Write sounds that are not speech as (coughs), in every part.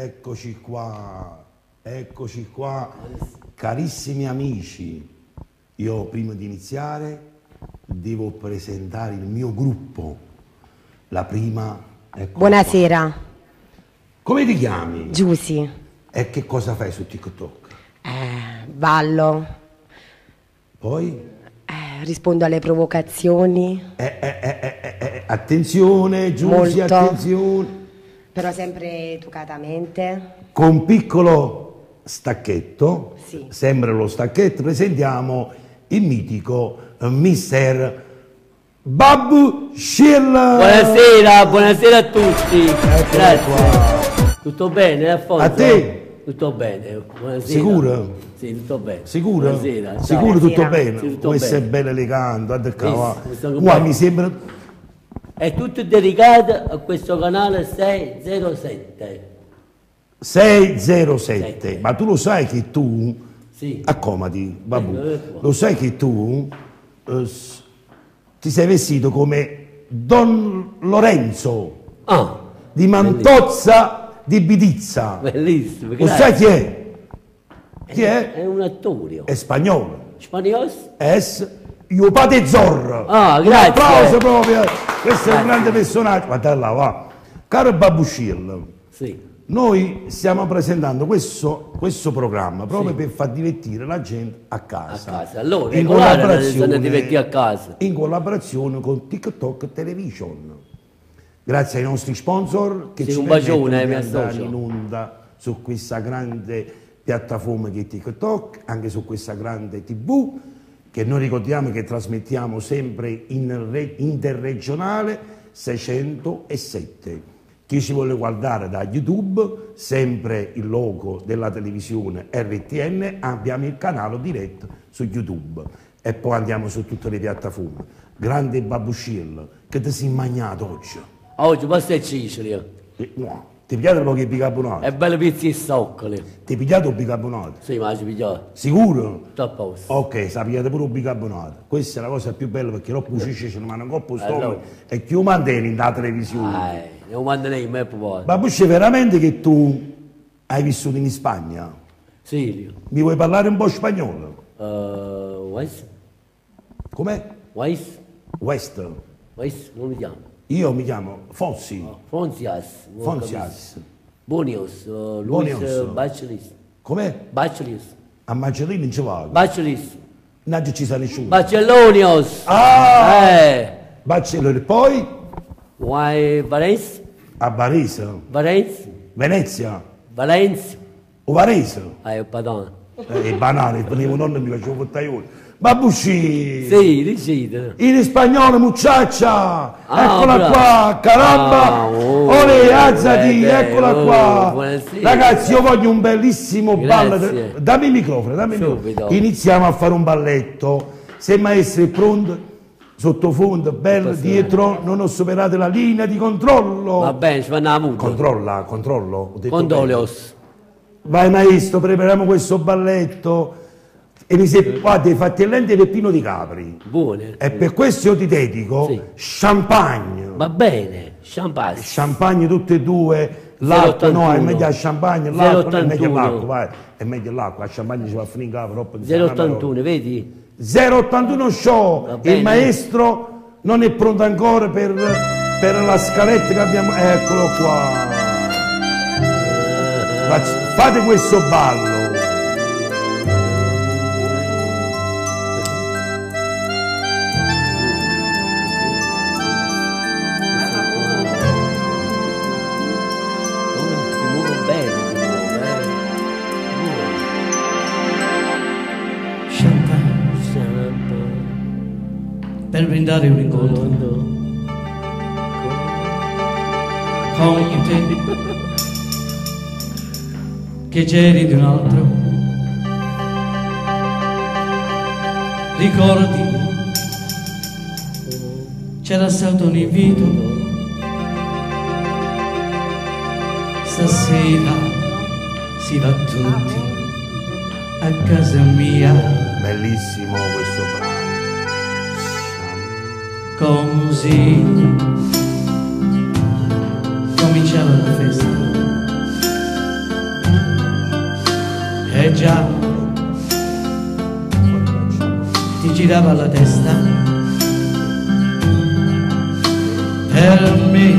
Eccoci qua, eccoci qua, carissimi amici. Io prima di iniziare devo presentare il mio gruppo. La prima. ecco Buonasera, qua. Come ti chiami? Giusy. E che cosa fai su TikTok? Eh, ballo, Poi? eh, rispondo alle provocazioni, Eh, eh, eh, eh, attenzione, Giusy, attenzione. Però sempre educatamente. Con un piccolo stacchetto, Sì. sempre lo stacchetto, presentiamo il mitico eh, Mister Babu Schill. Buonasera, buonasera a tutti. Eccolo Grazie. qua. Tutto bene, Alfonso? A te? Tutto bene. Buonasera. Sicuro? Sì, tutto bene. Sicuro? Buonasera. Sicuro tutto bene? Sì, tutto Questo bene. è bello elegante, guarda qua. Sì, mi sembra È tutto dedicato a questo canale 607. 607, Sette. ma tu lo sai che tu, Sì. Eh, eh, qua. lo sai che tu eh, ti sei vestito come Don Lorenzo Ah, di Mantozza di Bidizza. bellissimo. Lo grazie. sai chi è? Chi è? È un attore. È spagnolo. Spagnolo? Es Io Pate Zorro. Ah, Un grazie. applauso proprio. Questo è un Grazie. grande personaggio. Guarda là, va. Caro Babuscil, Sì. noi stiamo presentando questo, questo programma proprio per far divertire la gente a casa. A casa. Allora, in collaborazione, a casa. in collaborazione con TikTok Television. Grazie ai nostri sponsor che Sì, ci un bacione, permettono eh, di mi andare in onda su questa grande piattaforma che è TikTok, anche su questa grande TV, che noi ricordiamo che trasmettiamo sempre in re- interregionale 607. Chi ci vuole guardare da YouTube, sempre il logo della televisione RTN, abbiamo il canale diretto su YouTube e poi andiamo su tutte le piattaforme. Grande Babuscil, che ti sei mangiato oggi? Oggi pasta e cicili. Eh, no, Ti pigliate pochi bicarbonato? È bello pizzi e stoccoli. Ti pigliate un bicarbonato? Sì, ma ci pigliato. Sicuro? Tutto a posto. Ok, sa pigliate pure un bicarbonato. Questa è la cosa più bella perché dopo ci ce ne vanno un coppo stomaco Allora. e chi lo mantiene in da televisione. Eh, non manda lei, ma è provato. Babusce, veramente che tu hai vissuto in Spagna? Silvio. Mi vuoi parlare un po' spagnolo? Uh, Weiss? Com'è? Weiss? West. Weiss? Non mi chiamo. Io mi chiamo Fossi. Fonzias. Fonsias. Bonios. Uh, Luis Bonios. uh, Bachelis. Com'è? Bachelis. A Marcellino non ci vado. Bachelis. Non ci sa nessuno. Bacellonios. Ah! Eh. Barcellona. E poi Why Varese? a Varese. Varese? Venezia. Valencia? O Varese. Eh, pardon. Eh, banane, venivo nonno mi facevo fottaglione. Babusci! Sì, decide. In spagnolo, muchacha! Ah, eccola bravo. qua, caramba! Ah, oh, Ole, alzati, beh, eccola oh, qua! buonasera. Ragazzi, io voglio un bellissimo ballo. Grazie. Dammi il microfono, dammi il microfono. Iniziamo a fare un balletto. Se il maestro è pronto, sottofondo, bello, dietro, non ho superato la linea di controllo. Va bene, ci fanno la muta. Controlla, controllo. Condolios. Vai maestro, prepariamo questo balletto. E mi hai fatti lente del Pino di Capri. Buone. E per questo io ti dedico Sì. champagne. Va bene. Champagne. Champagne tutte e due. L'acqua no, è 081. meglio la champagne, l'acqua no, è meglio 081. l'acqua, vai. È meglio l'acqua, la champagne ci va a finire in capo, troppo insieme alla 081, vedi? parola. 081 show, il maestro non è pronto ancora per, per la scaletta che abbiamo. Eccolo qua. Facci- Fate questo ballo. Per brindare un incontro. Con te che c'eri di un altro. Ricordi c'era stato un invito. Stasera si va tutti a casa mia. Bellissimo Così. Cominciava la festa. E già ti girava la testa. Per me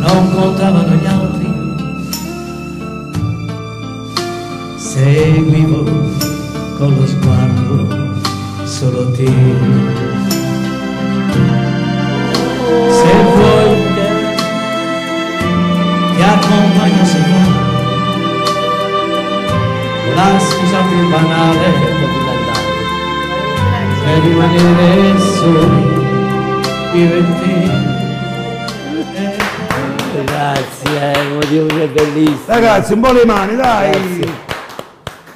non contavano gli altri. Seguivo con lo sguardo solo te se vuoi ti accompagno se vuoi la scusa più banale per rimanere soli io e te Grazie, eh, motivo che è bellissimo. Ragazzi, un po' le mani, dai! Grazie.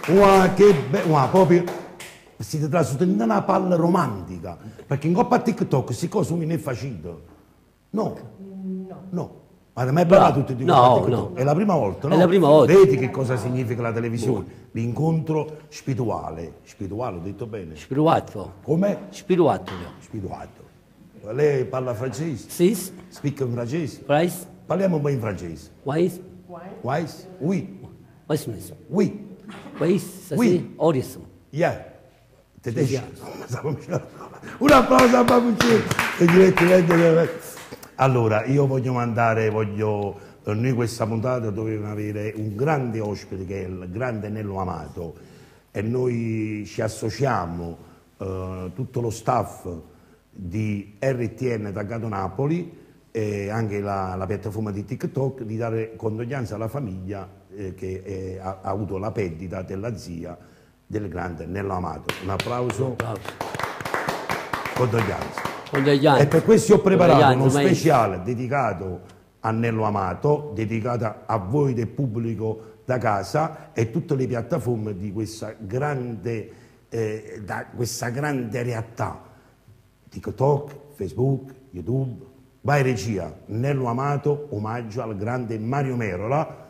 Wow, che bello, wow, proprio siete trasudendo una palla romantica, perché in coppa a TikTok queste cose non è facile. No, no. Ma non è mai parlato tutti di No, no. È la prima volta, no? È la prima volta. Vedi che cosa significa la televisione? L'incontro spirituale. Spirituale, ho detto bene. Spirituato. Com'è? Spirituato. Spirituato. Lei parla francese? Sis, Speak in francese? price, Parliamo un po' in francese. wise, Wise? Oui. wisness. Oui. Wise, Oui. sì, orismo. Yeah. Tedesco. Un applauso a e direttamente. Allora, io voglio mandare, voglio, noi questa puntata dovevamo avere un grande ospite che è il grande Nello Amato e noi ci associamo, eh, tutto lo staff di RTN Taggato Napoli e anche la, la piattaforma di TikTok di dare condoglianze alla famiglia eh, che eh, ha, ha avuto la perdita della zia del grande Nello Amato. Un applauso, Bravo. condoglianze. Condoglianze. E per questo ho preparato uno maestro. speciale dedicato a Nello Amato, dedicato a voi del pubblico da casa e tutte le piattaforme di questa grande, eh, da questa grande realtà. TikTok, Facebook, YouTube. Vai regia, Nello Amato, omaggio al grande Mario Merola.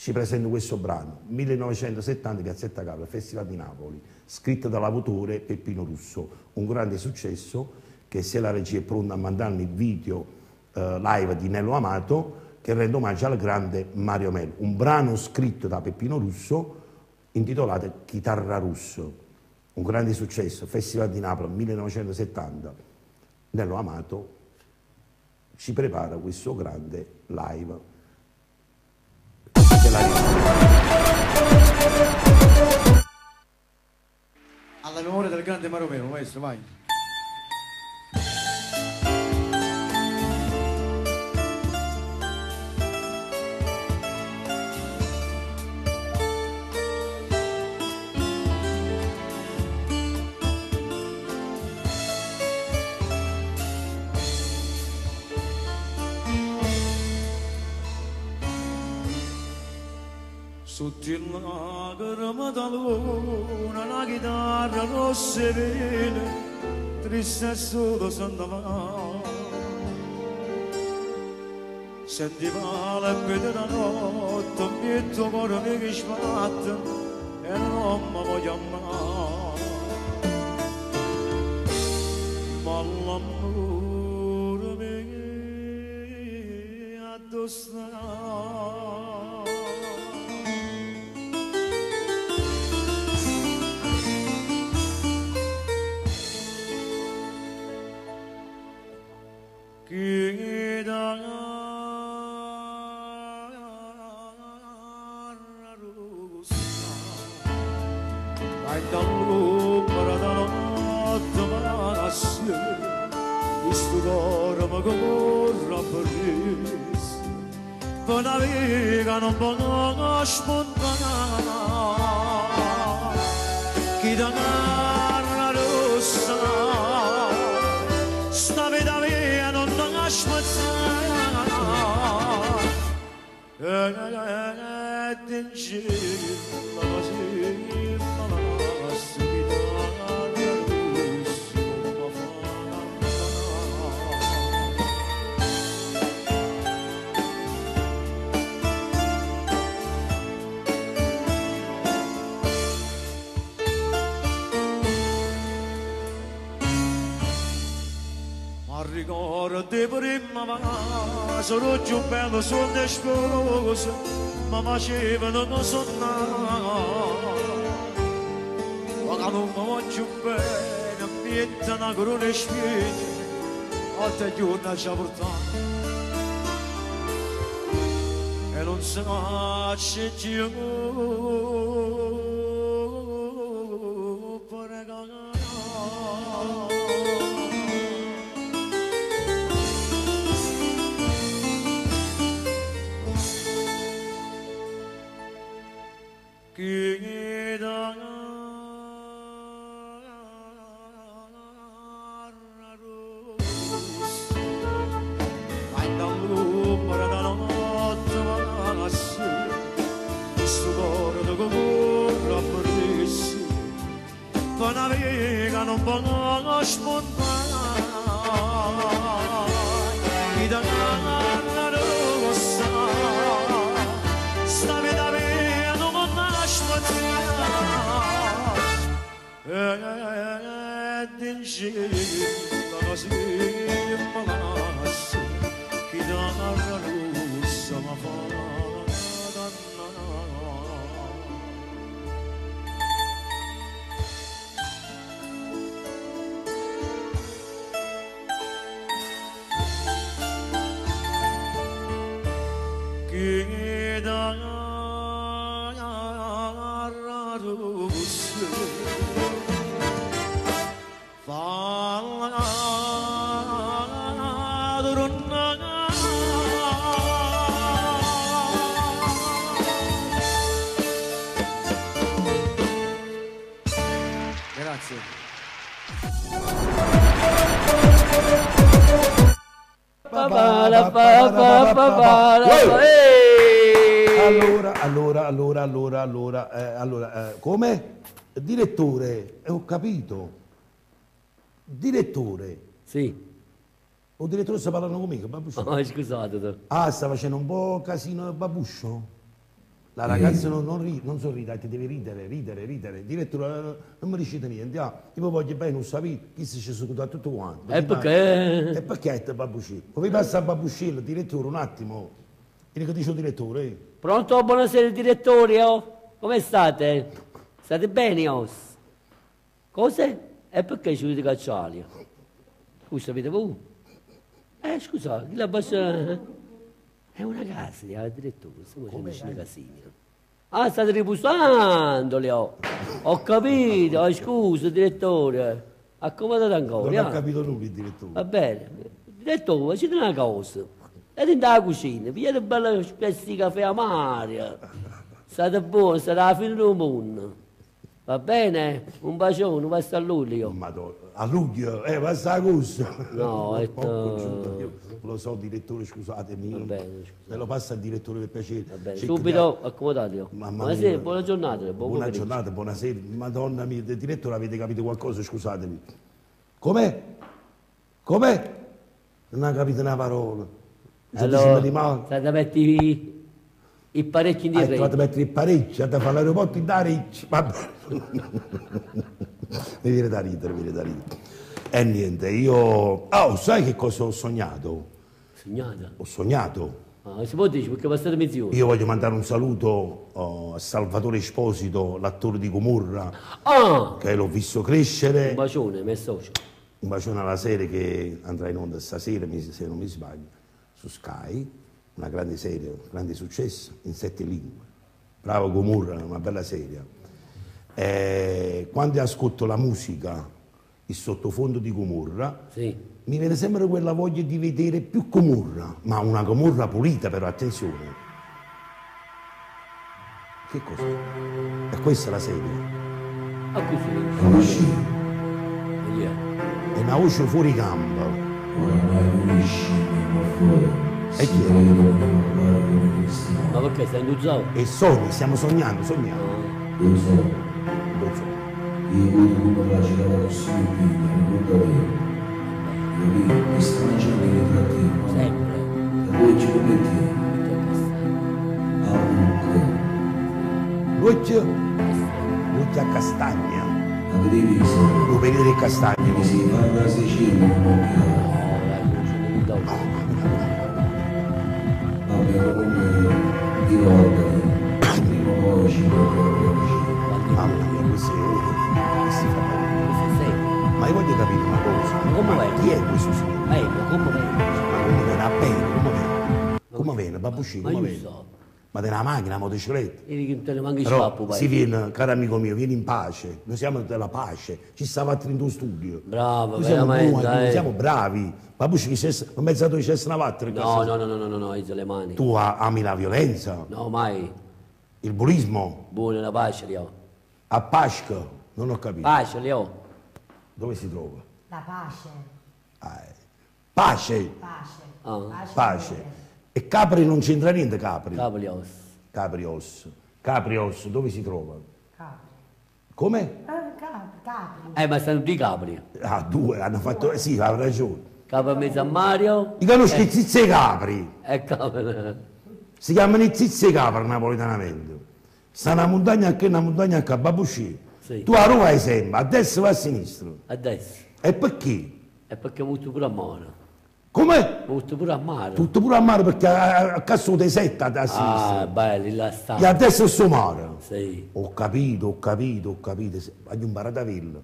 Ci presento questo brano, 1970 Piazzetta Capra, Festival di Napoli, scritto dall'autore Peppino Russo, un grande successo che se la regia è pronta a mandarmi il video eh, live di Nello Amato che rende omaggio al grande Mario Melo, un brano scritto da Peppino Russo intitolato Chitarra Russo, un grande successo, Festival di Napoli 1970, Nello Amato ci prepara questo grande live del grande Mario Melo, maestro, vai. Sotto il lacrima da luna, la chitarra rossa e vena, triste e solo s'andava. Sentiva la da notte, un pietto cuore mi che sbatte, e non mi voglio amare. Ma l'amore mi addossa. Vita non può spontanea, chitarra rossa, sta vita mia non da smazzare, e ti giro così, Ma Ricordo prima ma sono più bello sono sposo ma facevano non sonnare ma non mi voglio bene mi entrano con le spieghe altre giorni ci ha portato e non se nasce più allora, allora, allora, allora, eh, allora, eh, come? Direttore, eh, ho capito. Direttore, Sì, o direttore sta parlando con me, babuscio? oh, scusate. Ah, sta facendo un po' casino babuscio? La ragazza non, non, ri- non sorride, ti deve ridere, ridere, ridere. Direttore, eh, non mi dicete niente, ah, io voglio bene, non sapete, chi si è seduto a tutto quanto. E perché? E perché è babuscello? Poi passa a babuscello, direttore, un attimo. Vieni che dice il direttore, eh. Pronto? Buonasera direttore, oh? Come state? State bene, os? Cose? E perché ci vedete cacciali? Scusa, sapete voi? Eh, scusa, chi la bassa... È una casa, eh, direttore, stiamo facendo i casini. Ah, state riposandoli, oh. Ho capito, oh, scusa, direttore. Accomodate ancora. Non ho ah. capito nulla il direttore. Va bene. Direttore, c'è una cosa. Siete in la cucina, pigliate bella spezzi di caffè amaro. State buoni, state alla fine del mondo. Va bene? Un bacione, un bacio a luglio. Madonna, a luglio, (laughs) eh, passa a gusto. No, è to- lo so, direttore, scusatemi. Va bene, scusa. Me lo passa il direttore per piacere. Va bene. Subito accomodatevi. Mamma Buonasera, buona giornata. Buon Buona pomeriggio. giornata, buonasera. Madonna mia, direttore avete capito qualcosa, scusatemi. Com'è? Com'è? Non ha capito una parola. Mi dicendo di male? state a mettere i, parecchi Hai diretta. trovato a mettere il parecchio, da fare l'aeroporto in Darecci. Vabbè. (laughs) mi viene da ridere, mi viene da ridere. E niente, io... Oh, sai che cosa ho sognato? Signata. Ho sognato. Ah, si può dire perché passate mezz'ora. Io voglio mandare un saluto oh, a Salvatore Esposito, l'attore di Gomorra, Ah! che l'ho visto Un crescere. bacione, me socio. Un bacione alla serie che andrà in onda stasera, mi- se non mi sbaglio, su Sky. Una grande serie, un grande successo in sette lingue. Bravo Gomorra, una bella serie. E quando ascolto la musica, il sottofondo di Gomorra, Sì. mi viene sempre quella voglia di vedere più Gomorra, ma una Gomorra pulita però, attenzione. Che cos'è? E questa è la serie. A così. Yeah. È una voce fuori campo. E chi è? Ma perché sei induzzato? E sogni, stiamo sognando, sogniamo. Non so. Sempre. Luce, luce a castagna. Lo vedete il castagno? dei comuni di Norgani, primo monaci per Mamma mia, questo è uno che si fa male. Ma io voglio capire una cosa. Ma come ma chi è questo signore? Bello, come bello. Ma come viene? Bello, come viene? Come viene, babuscino, come viene? Ma della macchina, la motocicletta? Però scappo, si viene, caro amico mio, vieni in pace. Noi siamo della pace. Ci stava in tuo studio. Bravo, Noi siamo buoni, eh. siamo bravi. Babusci, che c'è non mezzato che c'è una vattene. No, no, no, no, no, no, no, le mani. Tu a- ami la violenza, No, mai. il bullismo, Buona la pace, li ho. a Pasqua, non ho capito. Pace, li ho. Dove si trova? La pace. Ah, eh. Pace, Pace. Ah, pace. E Capri non c'entra niente, Capri. ho. Caprios. Caprios, dove si trova? Capri. Come? Eh, Capri. Capri. Eh, ma stanno tutti i capri. Ah, due, hanno fatto... eh, Sì, ha ragione. Capo a mezzo a Mario I conosci i zizze Capri. e capo... Si chiamano i zizze Capri napoletanamente. Sta una montagna anche una montagna anche a Babusci. Sì. Tu a Roma hai sempre, a destra o a sinistra. A destra. E perché? E perché molto pure a mare. Come? Molto pure a mare. Tutto pure a mare perché a, a, a cazzo dei sette a, a Ah, belli, là sta. E a destra il suo mare. Sì. Ho capito, ho capito, ho capito. Voglio imparare a averlo.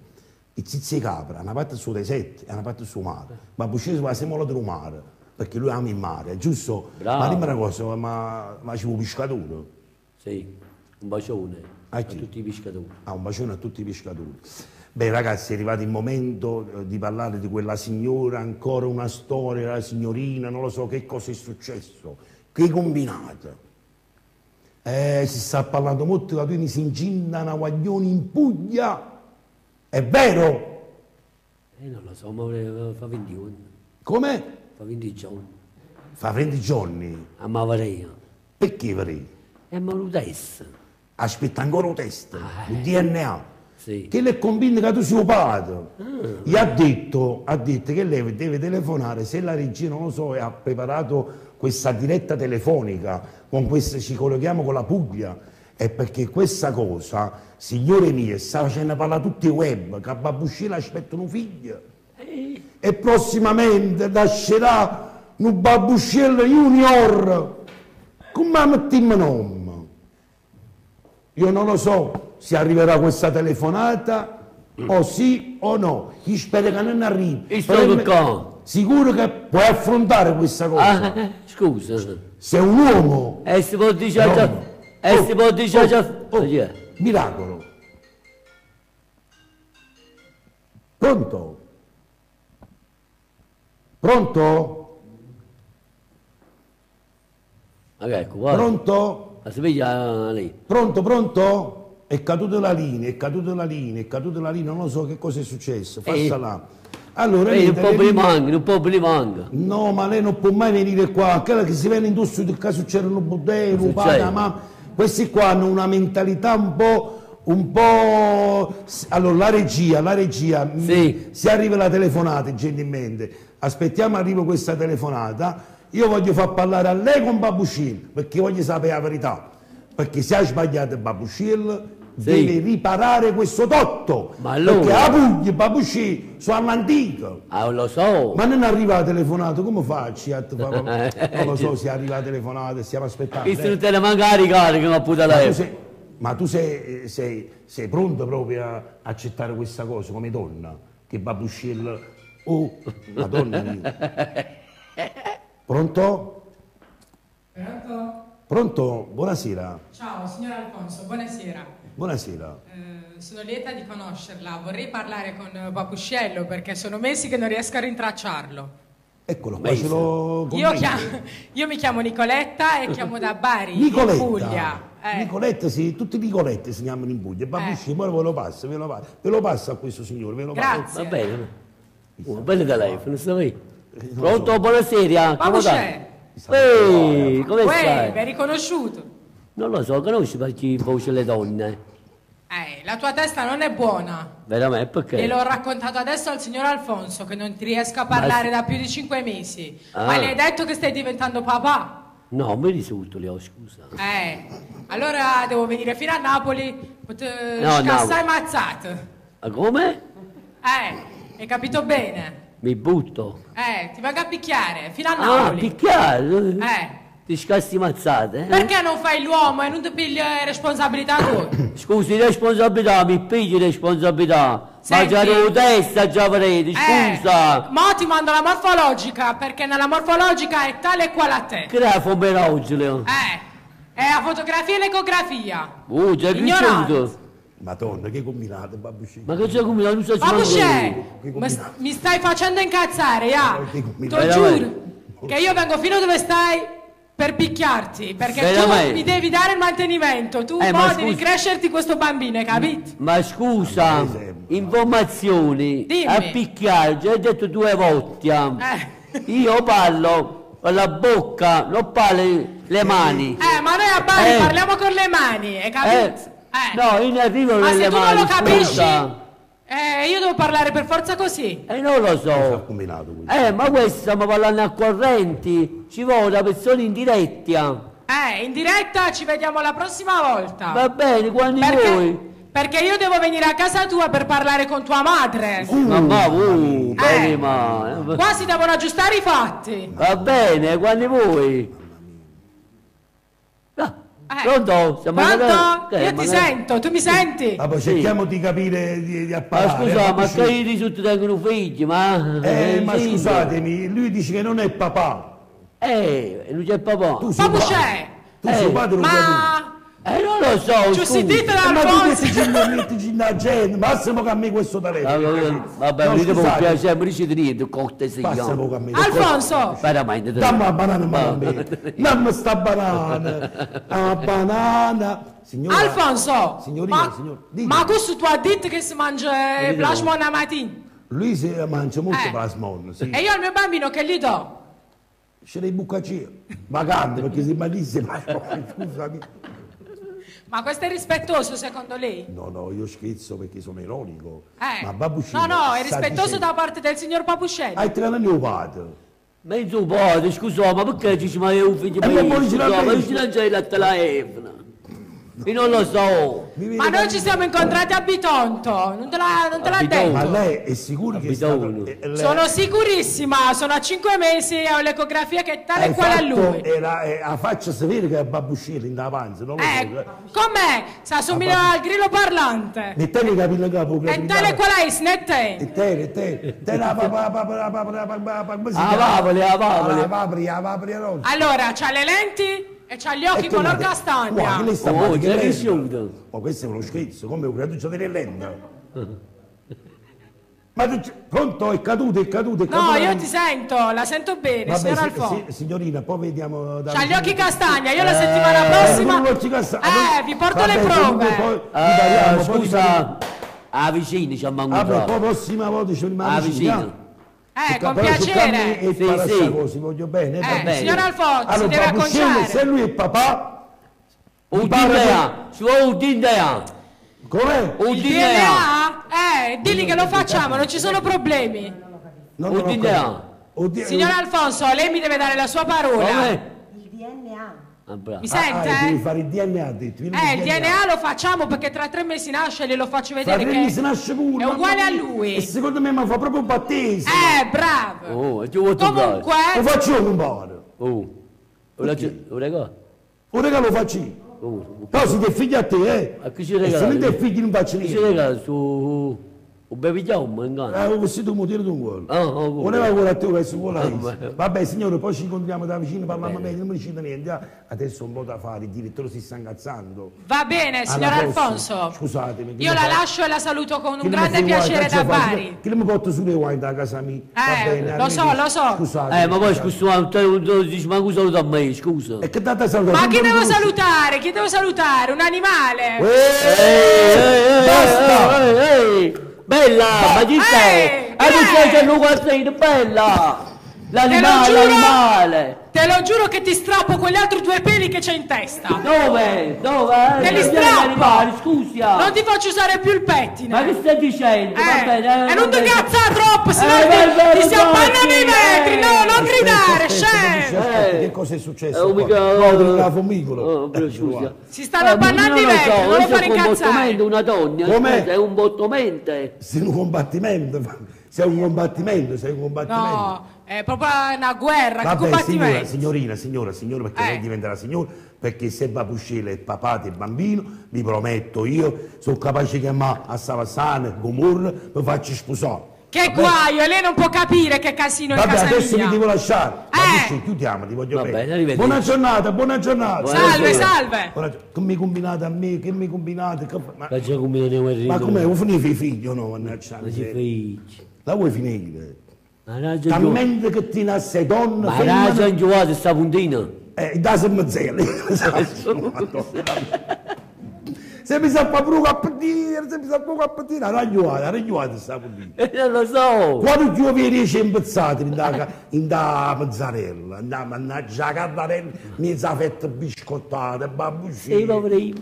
I zizi capra, una parte su dei sette e una parte su mare. Ma Buscese va sempre del mare, perché lui ama il mare, è giusto? Bravo. Ma dimmi una cosa, ma, ma c'è un pescatore? Sì. Un bacione A a chi? tutti i pescatori. Ah, un bacione a tutti i pescatori. Beh ragazzi, è arrivato il momento eh, di parlare di quella signora, ancora una storia, la signorina, non lo so che cosa è successo, che combinata. Eh, si sta parlando molto che tu mi si incindano guaglioni in Puglia, è vero? Eh, non lo so, ma eh, fa 20 giorni. Come? Fa 20 giorni. Fa 20 giorni, A Mavaria. perché vorrei? E ma lo testa. Aspetta ancora un test, il DNA. Sì. che le convince che tu sei opato. Gli ha detto, ha detto che lei deve telefonare, se la regina, non lo so, ha preparato questa diretta telefonica, con questa, ci colleghiamo con la Puglia, è perché questa cosa, signore mie, sta facendo parlare tutti i web, che a Babuscina aspettano un figlio. E prossimamente nascerà un Babuscello Junior. Come mettiamo nome? Io non lo so se arriverà questa telefonata o sì o no. Io spero che non arrivi. Sicuro che puoi affrontare questa cosa. Ah, eh, scusa. Sei un uomo. E si può dire già... E si può dire oh, già... oh, Chi è? miracolo. Pronto? Pronto? Che ecco, guarda. Pronto? La sveglia lì. Pronto, pronto? È caduta la linea, è caduta la linea, è caduta la linea, non so che cosa è successo. Passa Ehi. là. Allora, Vedi, un niente, po' mi linee- manca, un po' mi manca. No, ma lei non può mai venire qua. Quella che si viene in dosso del caso c'erano Succede. rubata, ma questi qua hanno una mentalità un po'. Un po'. Allora, la regia, la regia, mi- Sì. se arriva la telefonata, gentilmente, aspettiamo arriva questa telefonata. Io voglio far parlare a lei con Babuscil, perché voglio sapere la verità. Perché se ha sbagliato Babuscil, Sì. deve riparare questo totto. Ma allora- Perché la Puglia e Babuscil sono all'antica. Ah, lo so. Ma non arriva la telefonata, come faccio? a (laughs) Non lo so se arriva la telefonata, stiamo aspettando. Questo eh. non te ne manca ricarica, ma puta Ma tu, lei. sei, ma tu sei, sei- sei pronto proprio a accettare questa cosa come donna? Che Babuscil... Oh, madonna mia. (laughs) Pronto? Pronto? Pronto? Buonasera. Ciao, signor Alfonso, buonasera. Buonasera. Eh, sono lieta di conoscerla. Vorrei parlare con eh, Papuscello perché sono mesi che non riesco a rintracciarlo. Eccolo qua, ce l'ho con Io, me. chia- io mi chiamo Nicoletta e chiamo da Bari, in Puglia. Nicoletta. Eh, Nicoletta, sì, tutti Nicolette si chiamano in Puglia. Babuscil, ora ve lo passo, ve lo passo. Ve lo passo a questo signore, ve lo passo. Grazie. Va bene. Un bel telefono, sta lì. non Pronto, so. buonasera. Come Papuscello, stai? Ehi, come uè, mi hai stai? riconosciuto? Non lo so, conosci perché voce le donne? Eh, la tua testa non è buona. Veramente, perché? Gliel'ho raccontato adesso al signor Alfonso che non ti riesco a parlare sì. da più di cinque mesi. Ah. Ma le hai detto che stai diventando papà? No, mi risulto, Leo, scusa. Eh, allora devo venire fino a Napoli, pot- No, scassare mazzate. Ma come? Eh, hai capito bene? Mi butto. Eh, ti vengo a picchiare, fino a Ah, Napoli. picchiare? Eh, Ti scassi mazzate? eh? perché non fai l'uomo e non ti pigli eh, responsabilità tu? (coughs) Scusi, responsabilità, mi pigli responsabilità. Senti. Mangiare la testa già avrete, Eh, scusa. mo ti mando la morfologica, perché nella morfologica è tale e quale a te. Che era fomerogile? Eh, è a fotografia e l'ecografia. Oh, già cresciuto. Madonna, che combinato, babuscino. Ma che c'è come non so Babusce, Che mi, combinato. stai facendo incazzare, ya. Combinato. Veramente. giuro che io vengo fino dove stai per picchiarti, perché Veramente. tu mi devi dare il mantenimento, tu Eh, ma devi crescerti questo bambino, hai capito? Ma scusa, informazioni, Dimmi. a picchiare, già hai detto due volte. Eh. Io parlo con la bocca, non parlo le mani. Eh, ma noi a Bari Eh. parliamo con le mani, hai Eh, capito? Eh. No, io ne arrivo ma nelle se tu non mani, lo capisci, scusa. Eh, io devo parlare per forza così. E non lo so. combinato questo? Eh, ma questo stiamo parlando a correnti, ci vuole una persona in diretta. Eh, in diretta ci vediamo la prossima volta. Va bene, quando perché, vuoi. perché io devo venire a casa tua per parlare con tua madre. Mamma, uh, bene, ma... Qua si devono aggiustare i fatti. Va bene, quando vuoi. Eh. Pronto? Siamo Pronto? Io ti magari- sento, tu mi senti? Ah, poi Sì. cerchiamo di capire, di, di Ma apparare. scusa, ma babuscino. che io risulta tengono figli, ma... Eh, ma sì. scusatemi, lui dice che non è papà. Eh, non c'è papà. Tu sei padre. Tu Eh, sei padre, lo ma Eh, non lo so, ci si scusa. dite Eh, Ma tu mettici in agenda, massimo che a me questo telefono. Vabbè, vabbè, No, mi devo piacere, mi dice niente, cortesia. Passa poco a me. Alfonso, Veramente. Dammi la banana, ma Dammi sta banana. La banana. Signora, Alfonso, Signorina, ma, signor- ma questo tu hai detto che si mangia Dica. plasma una mattina? Lui si mangia molto Eh. plasmon, sì. E io al mio bambino che gli do? Ce l'hai buccacia. Vagante, perché si malissimo. (laughs) Scusami. Ma questo è rispettoso secondo lei? No, no, io scherzo perché sono ironico. Eh. Ma babuscino. No, no, è rispettoso dicendo- da parte del signor Papuscelli. Hai tre anni o padre. Mezzo padre, scusa, ma perché dici ma io un figlio Eh, ma mio, ma io ci lanciai la telefona. Io non lo so. Ma noi ci siamo incontrati a Bitonto, non te l'ha, non te l'ha A Bitonto? Ma detto? lei è sicuro che è stato... Eh, lei- Sono sicurissima, sono a cinque mesi e ho l'ecografia che è tale e quale a lui. eh, la, eh, la faccia severa che è babuscire in davanti, non lo so. Eh, eh. com'è? Si assomiglia al grillo parlante. Mettete i capelli in capo. E tale e quale è, snette? E te, e te, te la pa e c'ha gli occhi color guarda, castagna. Guarda, lei sta oh, che Ma oh, questo è uno scherzo, come un caduccia di lenta. Ma tu, pronto, è caduto, è caduto, è caduto. No, io ti sento, la sento bene, Vabbè, signor Alfonso. Si, signorina, poi vediamo... Da... C'ha gli occhi castagna, io la settimana eh, eh, prossima... Eh, vi porto Vabbè, le prove. Poi, eh, vediamo, scusa, avvicini ci ha mancato. Vabbè, poi prossima volta ci rimaniamo. Avvicini. Eh, con piacere. E sì, sì. voglio bene. Eh, signor Alfonso, allora, deve acconciare. Se lui è papà... Udinea, suo Udinea. Come? Udinea. Eh, dilli che lo facciamo, non ci sono problemi. Udinea. Signor Alfonso, lei mi deve dare la sua parola. Come? Ah. Mi Ah, ah, sente? devi fare il DNA, detto. Eh, il DNA lo facciamo perché tra tre mesi nasce e glielo faccio vedere tre che mesi nasce pure. è uguale a lui. E secondo me mi fa proprio un battesimo. Eh, bravo. Oh, e ti vuoi toccare? Lo Comunque, faccio io un po'. Oh, ora c'è, un regalo. Un regalo faccio io. Oh, Però se ti figli a te, eh. a chi ci E se regala? non ti figli non faccio Chi ci niente. regala su... Un bevigliamo, in gana. Ah, questo tu mi tiri tu un gol. Ah, oh, come? Voleva quello a te che si vuole. Vabbè signore, poi ci incontriamo da vicino, parliamo meglio, non mi dice niente. ah. Adesso un po' da fare, il direttore si sta incazzando. va bene, signor. Alfonso. Scusatemi. Io la fa- lascio e la saluto con un grande piacere da Bari. Che mi porto sulle wine da casa mia. Va Eh, bene, lo so, lo so. Scusate. Eh, ma poi scusa, ma dici, ma cosa saluta a me, scusa? E che data salutare? Ma Non chi devo salutare? Chi devo salutare? Un animale? Eh, Basta! Bella, ma ci sei? Eh, ah, mi stai facendo questa bella! L'animale, l'animale! Te lo giuro che ti strappo quegli altri due peli che c'è in testa. Dove? Dove? Te li Eh, strappo. animali, scusa! Non ti faccio usare più il Ma pettine. che stai dicendo? Va Eh, bene, e non ti va cazzare troppo, se no Eh, ti, ti si appannano i vai, vetri. No, non Aspetta, gridare, scemo. aspetta, Eh. Che cosa è successo? Eh, qua? mica... No, la fumicolo. Oh, Eh. Si stanno Eh, appannando i non lo vetri, non lo fare è un incazzare. combattimento, una donna. Com'è? È un bottomento. Sei un combattimento, sei un combattimento, sei un combattimento. No, è proprio una guerra, che Vabbè, signora, combattimento. signorina, signora, signora, perché Eh. lei diventerà signora, perché se Babuscella è il papà del bambino, vi prometto io, sono capace di chiamare a Savassana, Gomorra, mi faccio sposare. Che guaio, lei non può capire che casino in Vabbè, casa adesso mia. mi devo lasciare. Eh. Babuscella, chiudiamo, ti voglio Va bene. Buona giornata, buona giornata. Salve, salve. Buona gio- Che mi combinate a me, che mi combinate? Che... Ma, un ma com'è? Vuoi finire i figli o no? Mannaggia Ma. La vuoi finire? Talmente che ti nasce donna, Ma femmina, ragione giù sta puntina. Eh, da se mezzele. Se mi sa fa pure a pedire, se mi sa pure a pedire, ha ragione, ha ragione sta puntina. Eh, lo so. Quando tu vi riesci impezzati in da, in da mozzarella, in da mannaggia la cardarella, mezza fetta biscottata, Sì, babuscini. poverino.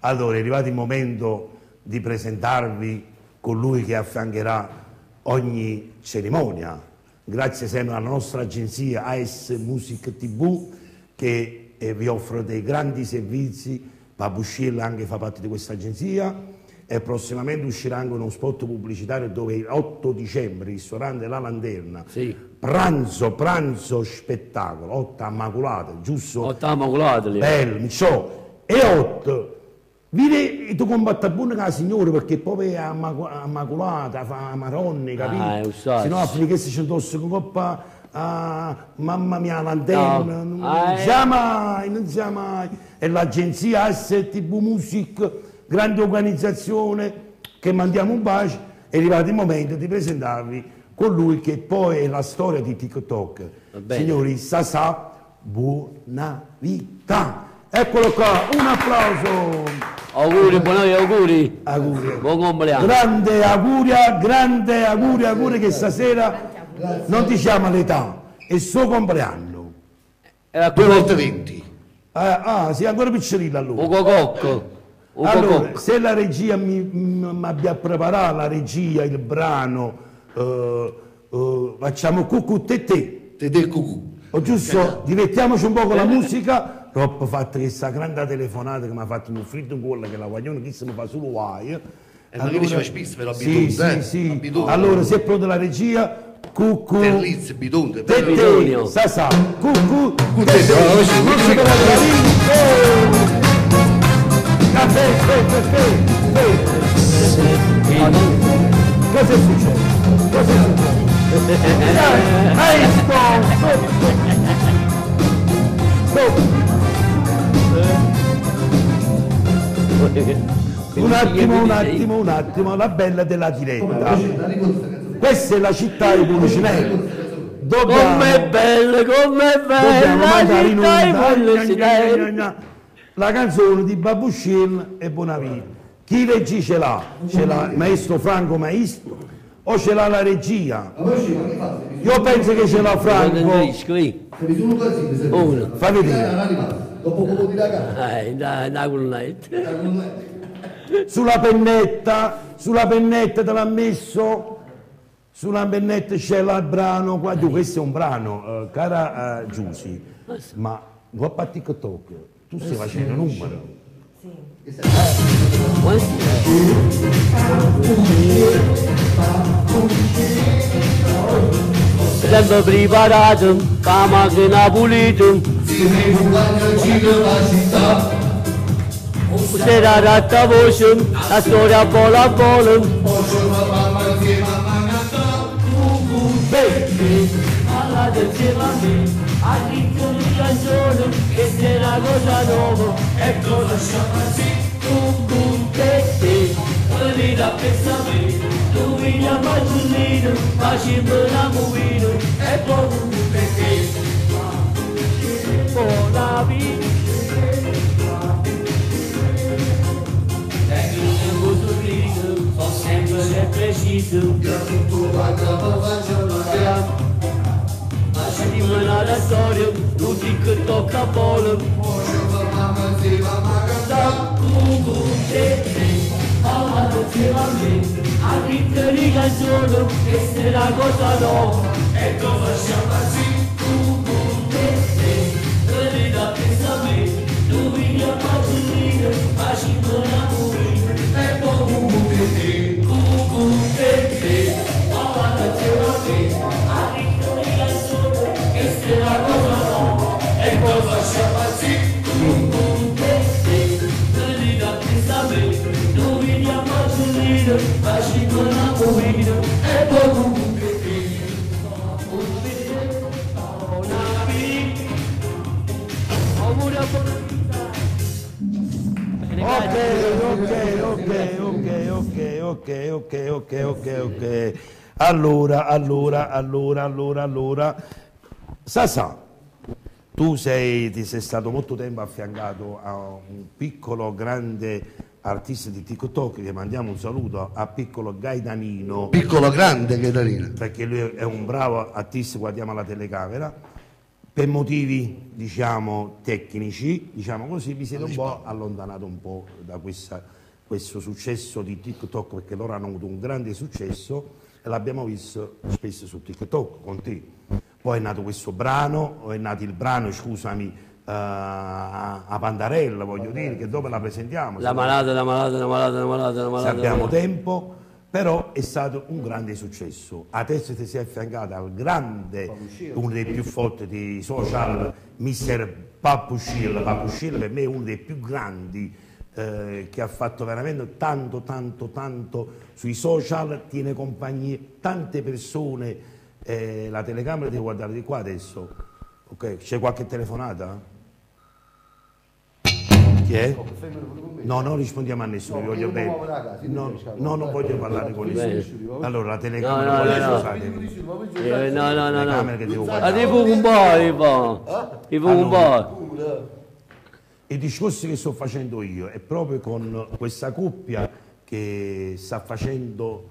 Allora è arrivato il momento di presentarvi colui che affiancherà ogni cerimonia, grazie sempre alla nostra agenzia AS Music TV che eh, vi offre dei grandi servizi, Babuscilla anche fa parte di questa agenzia e prossimamente uscirà anche uno spot pubblicitario dove 8 dicembre, ristorante La Lanterna, sì. pranzo, pranzo, spettacolo, 8 ammaculate, giusto? 8 ammaculate, lì. Bello, ciò. E 8 Vide tu combatta pure con la signora perché poi è ammacolata, fa maronne, capito? Ah, Se no affricchesse c'è addosso con coppa, ah, mamma mia, l'antenna, no. non ah, mai, non sia mai. E l'agenzia ASTV Music, grande organizzazione, che mandiamo un bacio, è arrivato il momento di presentarvi con lui che poi è la storia di TikTok. Signori, Sasà, buona vita! Eccolo qua, un applauso. Auguri, buoni auguri. Auguri. Buon compleanno. Grande auguria, grande auguri, auguri che stasera non diciamo l'età, è il suo compleanno. Era Due volte 20. Ah, ah, sei ancora piccerino allora. Ugo Cocco. Ugo Allora, Cocco. se la regia mi, mi abbia preparato la regia, il brano, eh, eh, facciamo cucù te te. Te del cucù. O giusto, divertiamoci un po' con la musica. Troppo fatto questa grande telefonata che mi ha fatto un fritto in cuore che la guaglione chi se mi fa solo guai. E non diceva spesso per sì, abitudine, sì, eh? sì. Abitudine. Allora, se è pronta la regia, cucù. Per Liz, bidonte. Antonio. Sasà, cucù, Caffè, Cosa è successo? Cosa è successo? Dai, Dai, stop, stop, Un attimo, un attimo, un attimo, la bella della diretta. Questa è la città di Pulcinello. Com'è bella, com'è bella, città di la canzone di Babuscin e Bonavita. Chi regia ce l'ha? Ce l'ha il maestro Franco Maestro o ce l'ha la regia? Io penso che ce l'ha Franco. Fa vedere. Dopo poco di ragazzi. Eh, da, da colonnetta. Sulla pennetta, sulla pennetta te l'ha messo. Sulla pennetta c'è il brano qua. Tu, questo è un brano, eh, cara eh, Giusy, ma guarda a TikTok, tu stai facendo numero. Sempre preparato, la macchina pulita. Sera ratta voce, la storia vola a vola. Parlate insieme a me, all'inizio di canzone, che se una cosa nuova, e cosa chiamasi, tu, tu, te, te, venite a pensare a me, tu vieni a Maggiolino, facciamo una movina, e poi tu, te, te, buona vita. Tengo un sorriso, ho sempre preciso, Lasciami la storia, non dico che tocca a polo. Da cubo te te, parlate insieme a me, all'interno di canzone, che se la cosa nuova, e cosa chiamasi Ok, ok, ok, ok, ok, ok, ok, ok. Allora, allora, allora, allora, allora. Sasa, tu sei, ti sei stato molto tempo affiancato a un piccolo, grande artista di TikTok che mandiamo un saluto a piccolo Gaidanino Piccolo grande che Danina. perché lui è un bravo artista, guardiamo alla telecamera, per motivi diciamo tecnici, diciamo così, vi siete un po' allontanato un po' da questa- questo successo di TikTok perché loro hanno avuto un grande successo e l'abbiamo visto spesso su TikTok con te. Poi è nato questo brano, è nato il brano, scusami, eh, a Pandarella, voglio dire, che dopo la presentiamo. La se- malata, la malata, la malata, la malata, la se malata. abbiamo tempo, però è stato un grande successo. Adesso ti sei affiancata al grande, uno dei più forti dei social, Mister Papuscilla. Papuscilla per me è uno dei più grandi eh, che ha fatto veramente tanto, tanto, tanto sui social, tiene compagnie, tante persone, eh, la telecamera devi guardare di qua adesso. Ok, c'è qualche telefonata? Chi è? No, non rispondiamo a nessuno, vi voglio bene. No, no, non voglio parlare con nessuno. Allora, la telecamera, No, no, no, no. scusate. Eh, no, no, no, no. che devo guardare. fumo un po'. Ti fumo un po'. Il discorso che sto facendo io è proprio con questa coppia che sta facendo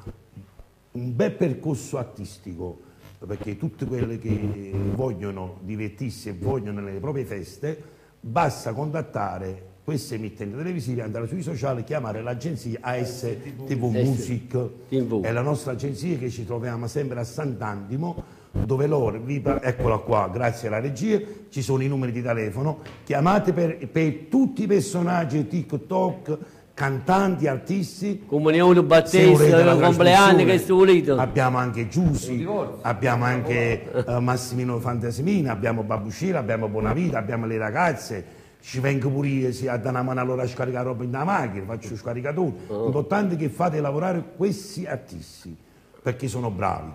un bel percorso artistico, perché tutte quelle che vogliono divertirsi e vogliono nelle proprie feste, basta contattare queste emittenti televisive, andare sui social e chiamare l'agenzia ASTV Music. TV. È la nostra agenzia che ci troviamo sempre a Sant'Antimo, dove loro, vi eccola qua, grazie alla regia, ci sono i numeri di telefono, chiamate per, per tutti i personaggi TikTok, cantanti, artisti. Comunione, volete battesimo, compleanno, che sto volito. Abbiamo anche Giussi, abbiamo anche eh, Massimino Fantasimina, abbiamo Babuscira, abbiamo Bonavita, abbiamo le ragazze. Ci vengo pure io, se a dare una mano allora a scaricare roba in una macchina, faccio scaricatore. L'importante è che fate lavorare questi artisti, perché sono bravi.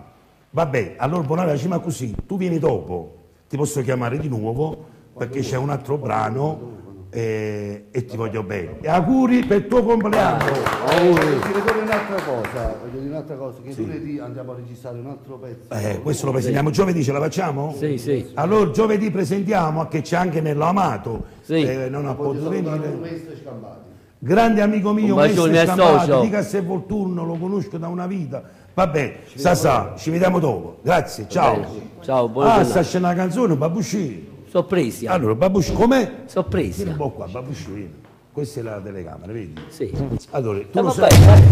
Vabbè, allora Bonavita, ma così, tu vieni dopo, ti posso chiamare di nuovo, perché c'è un altro brano eh, e ti voglio bene. E auguri per il tuo compleanno. Ti ricordo un'altra cosa, voglio dire un'altra cosa, che lunedì andiamo a registrare un altro pezzo. Eh, questo lo presentiamo giovedì, ce la facciamo? Sì, sì. Allora giovedì presentiamo che c'è anche Nello Amato, Sì. eh, non ha Voglio potuto venire. maestro Scambati. Grande amico mio, Mestre associo. dica se vuol turno, lo conosco da una vita. Vabbè, Sasà, ci vediamo dopo. Grazie, ciao. Ciao, buona Ah, giornata. sta scendendo la canzone, Babusci. Sorpresa. Allora, Babusci, com'è? Sorpresa. Vieni un po' qua, Babusci, vieni. Questa è la telecamera, vedi? Sì. Allora, tu Stiamo lo sai, bene,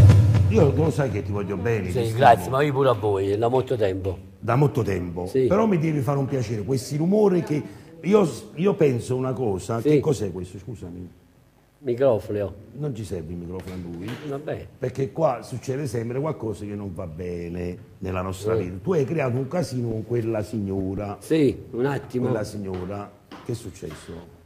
io tu lo sai che ti voglio bene. Sì, grazie, ma io pure a voi, da molto tempo. da molto tempo, Sì. però mi devi fare un piacere, questi rumori che io, io penso una cosa, Sì. che cos'è questo? Scusami, Microfono. non ci serve il microfono a lui, Vabbè. perché qua succede sempre qualcosa che non va bene nella nostra vita. Tu hai creato un casino con quella signora, Sì, un attimo. quella signora, che è successo?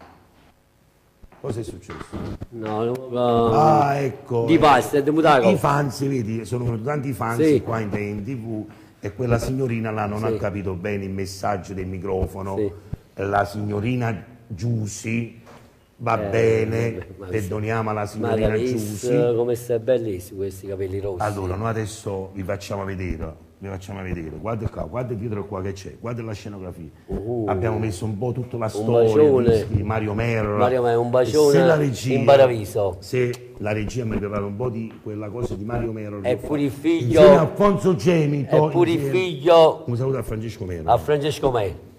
Cosa è successo? No, no, Ah, ecco. Di pasta, è di mutaco. I fans, vedi, sono venuti tanti fans Sì. qua in, in tv e quella signorina là non Sì. ha capito bene il messaggio del microfono. Sì. La signorina Giussi va Eh, bene, perdoniamo la signorina Giussi. come stai bellissimi questi capelli rossi. Allora, noi adesso vi facciamo vedere, vi facciamo vedere, guarda qua, guarda dietro qua che c'è, guarda la scenografia. Abbiamo messo un po' tutta la storia di Mario Merlo. Mario Merlo, un bacione Se la regia- in Baraviso. Se la regia mi prepara un po' di quella cosa di Mario Merlo. E pure il figlio- Insieme Alfonso Gemito. E pure il figlio Un saluto a Francesco Merlo. a Francesco Me.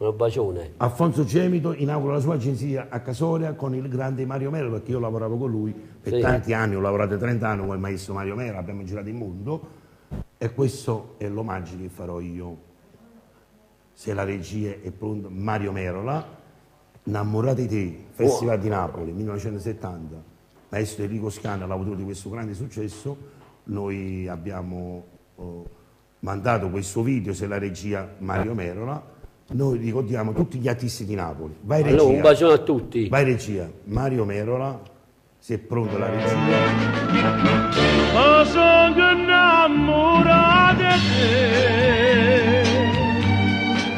Un bacione. Alfonso Gemito inaugura la sua agenzia a Casoria con il grande Mario Mero perché io lavoravo con lui per Sì. tanti anni, ho lavorato 30 anni con il maestro Mario Mero, abbiamo girato il mondo e questo è l'omaggio che farò io. Se la regia è pronta, Mario Merola, Innamorati di te, Festival di Napoli, 1970, maestro Enrico Scana, l'autore di questo grande successo, noi abbiamo oh, mandato questo video, se la regia Mario Merola, noi ricordiamo tutti gli artisti di Napoli. Vai regia. Allora, un bacione a tutti. Vai regia, Mario Merola, se è pronta la regia. Ma sono innamorato di te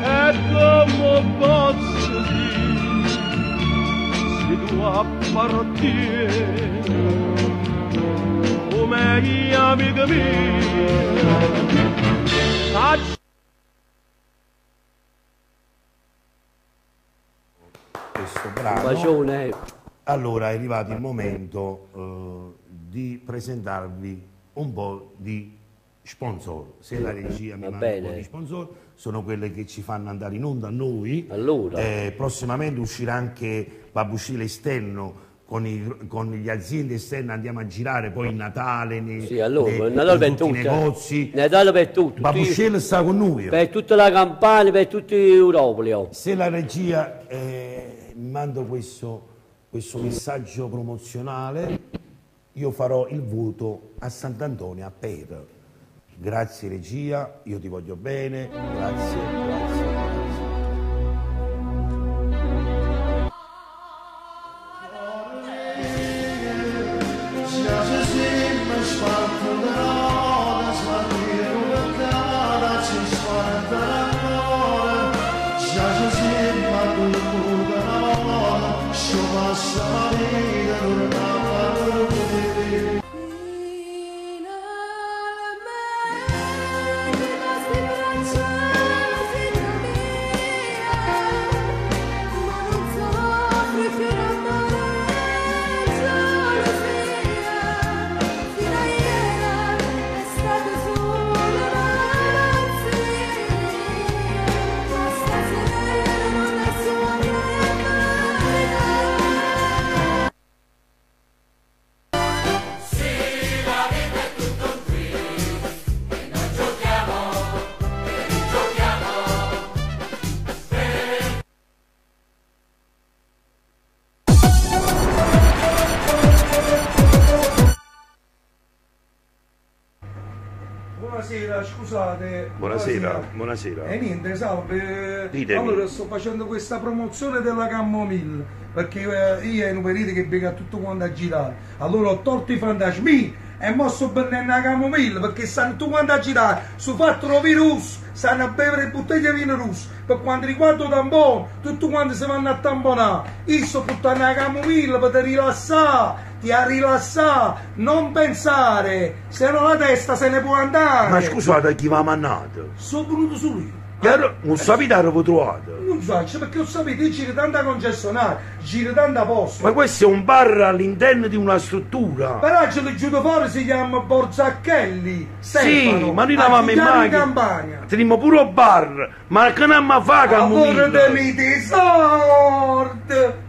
E come posso dire appartiene come gli amici questo brano. bacione. Allora è arrivato il momento eh, di presentarvi un po' di sponsor. Se la regia mi manda un po' di sponsor, sono quelle che ci fanno andare in onda noi. Allora. Eh, prossimamente uscirà anche, uscire l'esterno con, i- con gli aziende esterne, andiamo a girare poi il Natale, nei, Sì, allora, nei- il Natale per tutti i tutti. negozi. Natale per tutti. Ma tutti- Buscello sta con noi. per tutta la campagna, per tutti i Europoli. oh. Se la regia eh, mi manda questo, questo messaggio promozionale, io farò il voto a Sant'Antonio a per. Grazie regia, io ti voglio bene, grazie, grazie, Buonasera. E niente, salve. Ditemi. Allora sto facendo questa promozione della Camomilla perché eh, io è un periodo che bega tutto quanto a girare. Allora ho tolto i fantasmi e mosso bene la Camomilla perché stanno tutti quanti a girare su fatto virus, stanno a bere bottiglie di vino russo. Per quanto riguarda il tampone, tutti quanti si vanno a tamponare. Io sto portando la Camomilla per rilassare. Ti a rilassare, non pensare, se no la testa se ne può andare. Ma scusate, chi va mannato? Sono venuto su io. Chiaro, non sapete dove trovato? Non faccio perché ho sapete, io giro tanta concessionaria, giro tanta posto. Ma questo è un bar all'interno di una struttura. Però ce li giudo fuori si chiama Borzacchelli. Sì, Stefano, ma noi a eravamo in macchina. Campania. Teniamo pure un bar, ma che non mi fa Allora camomilla? tenete i soldi.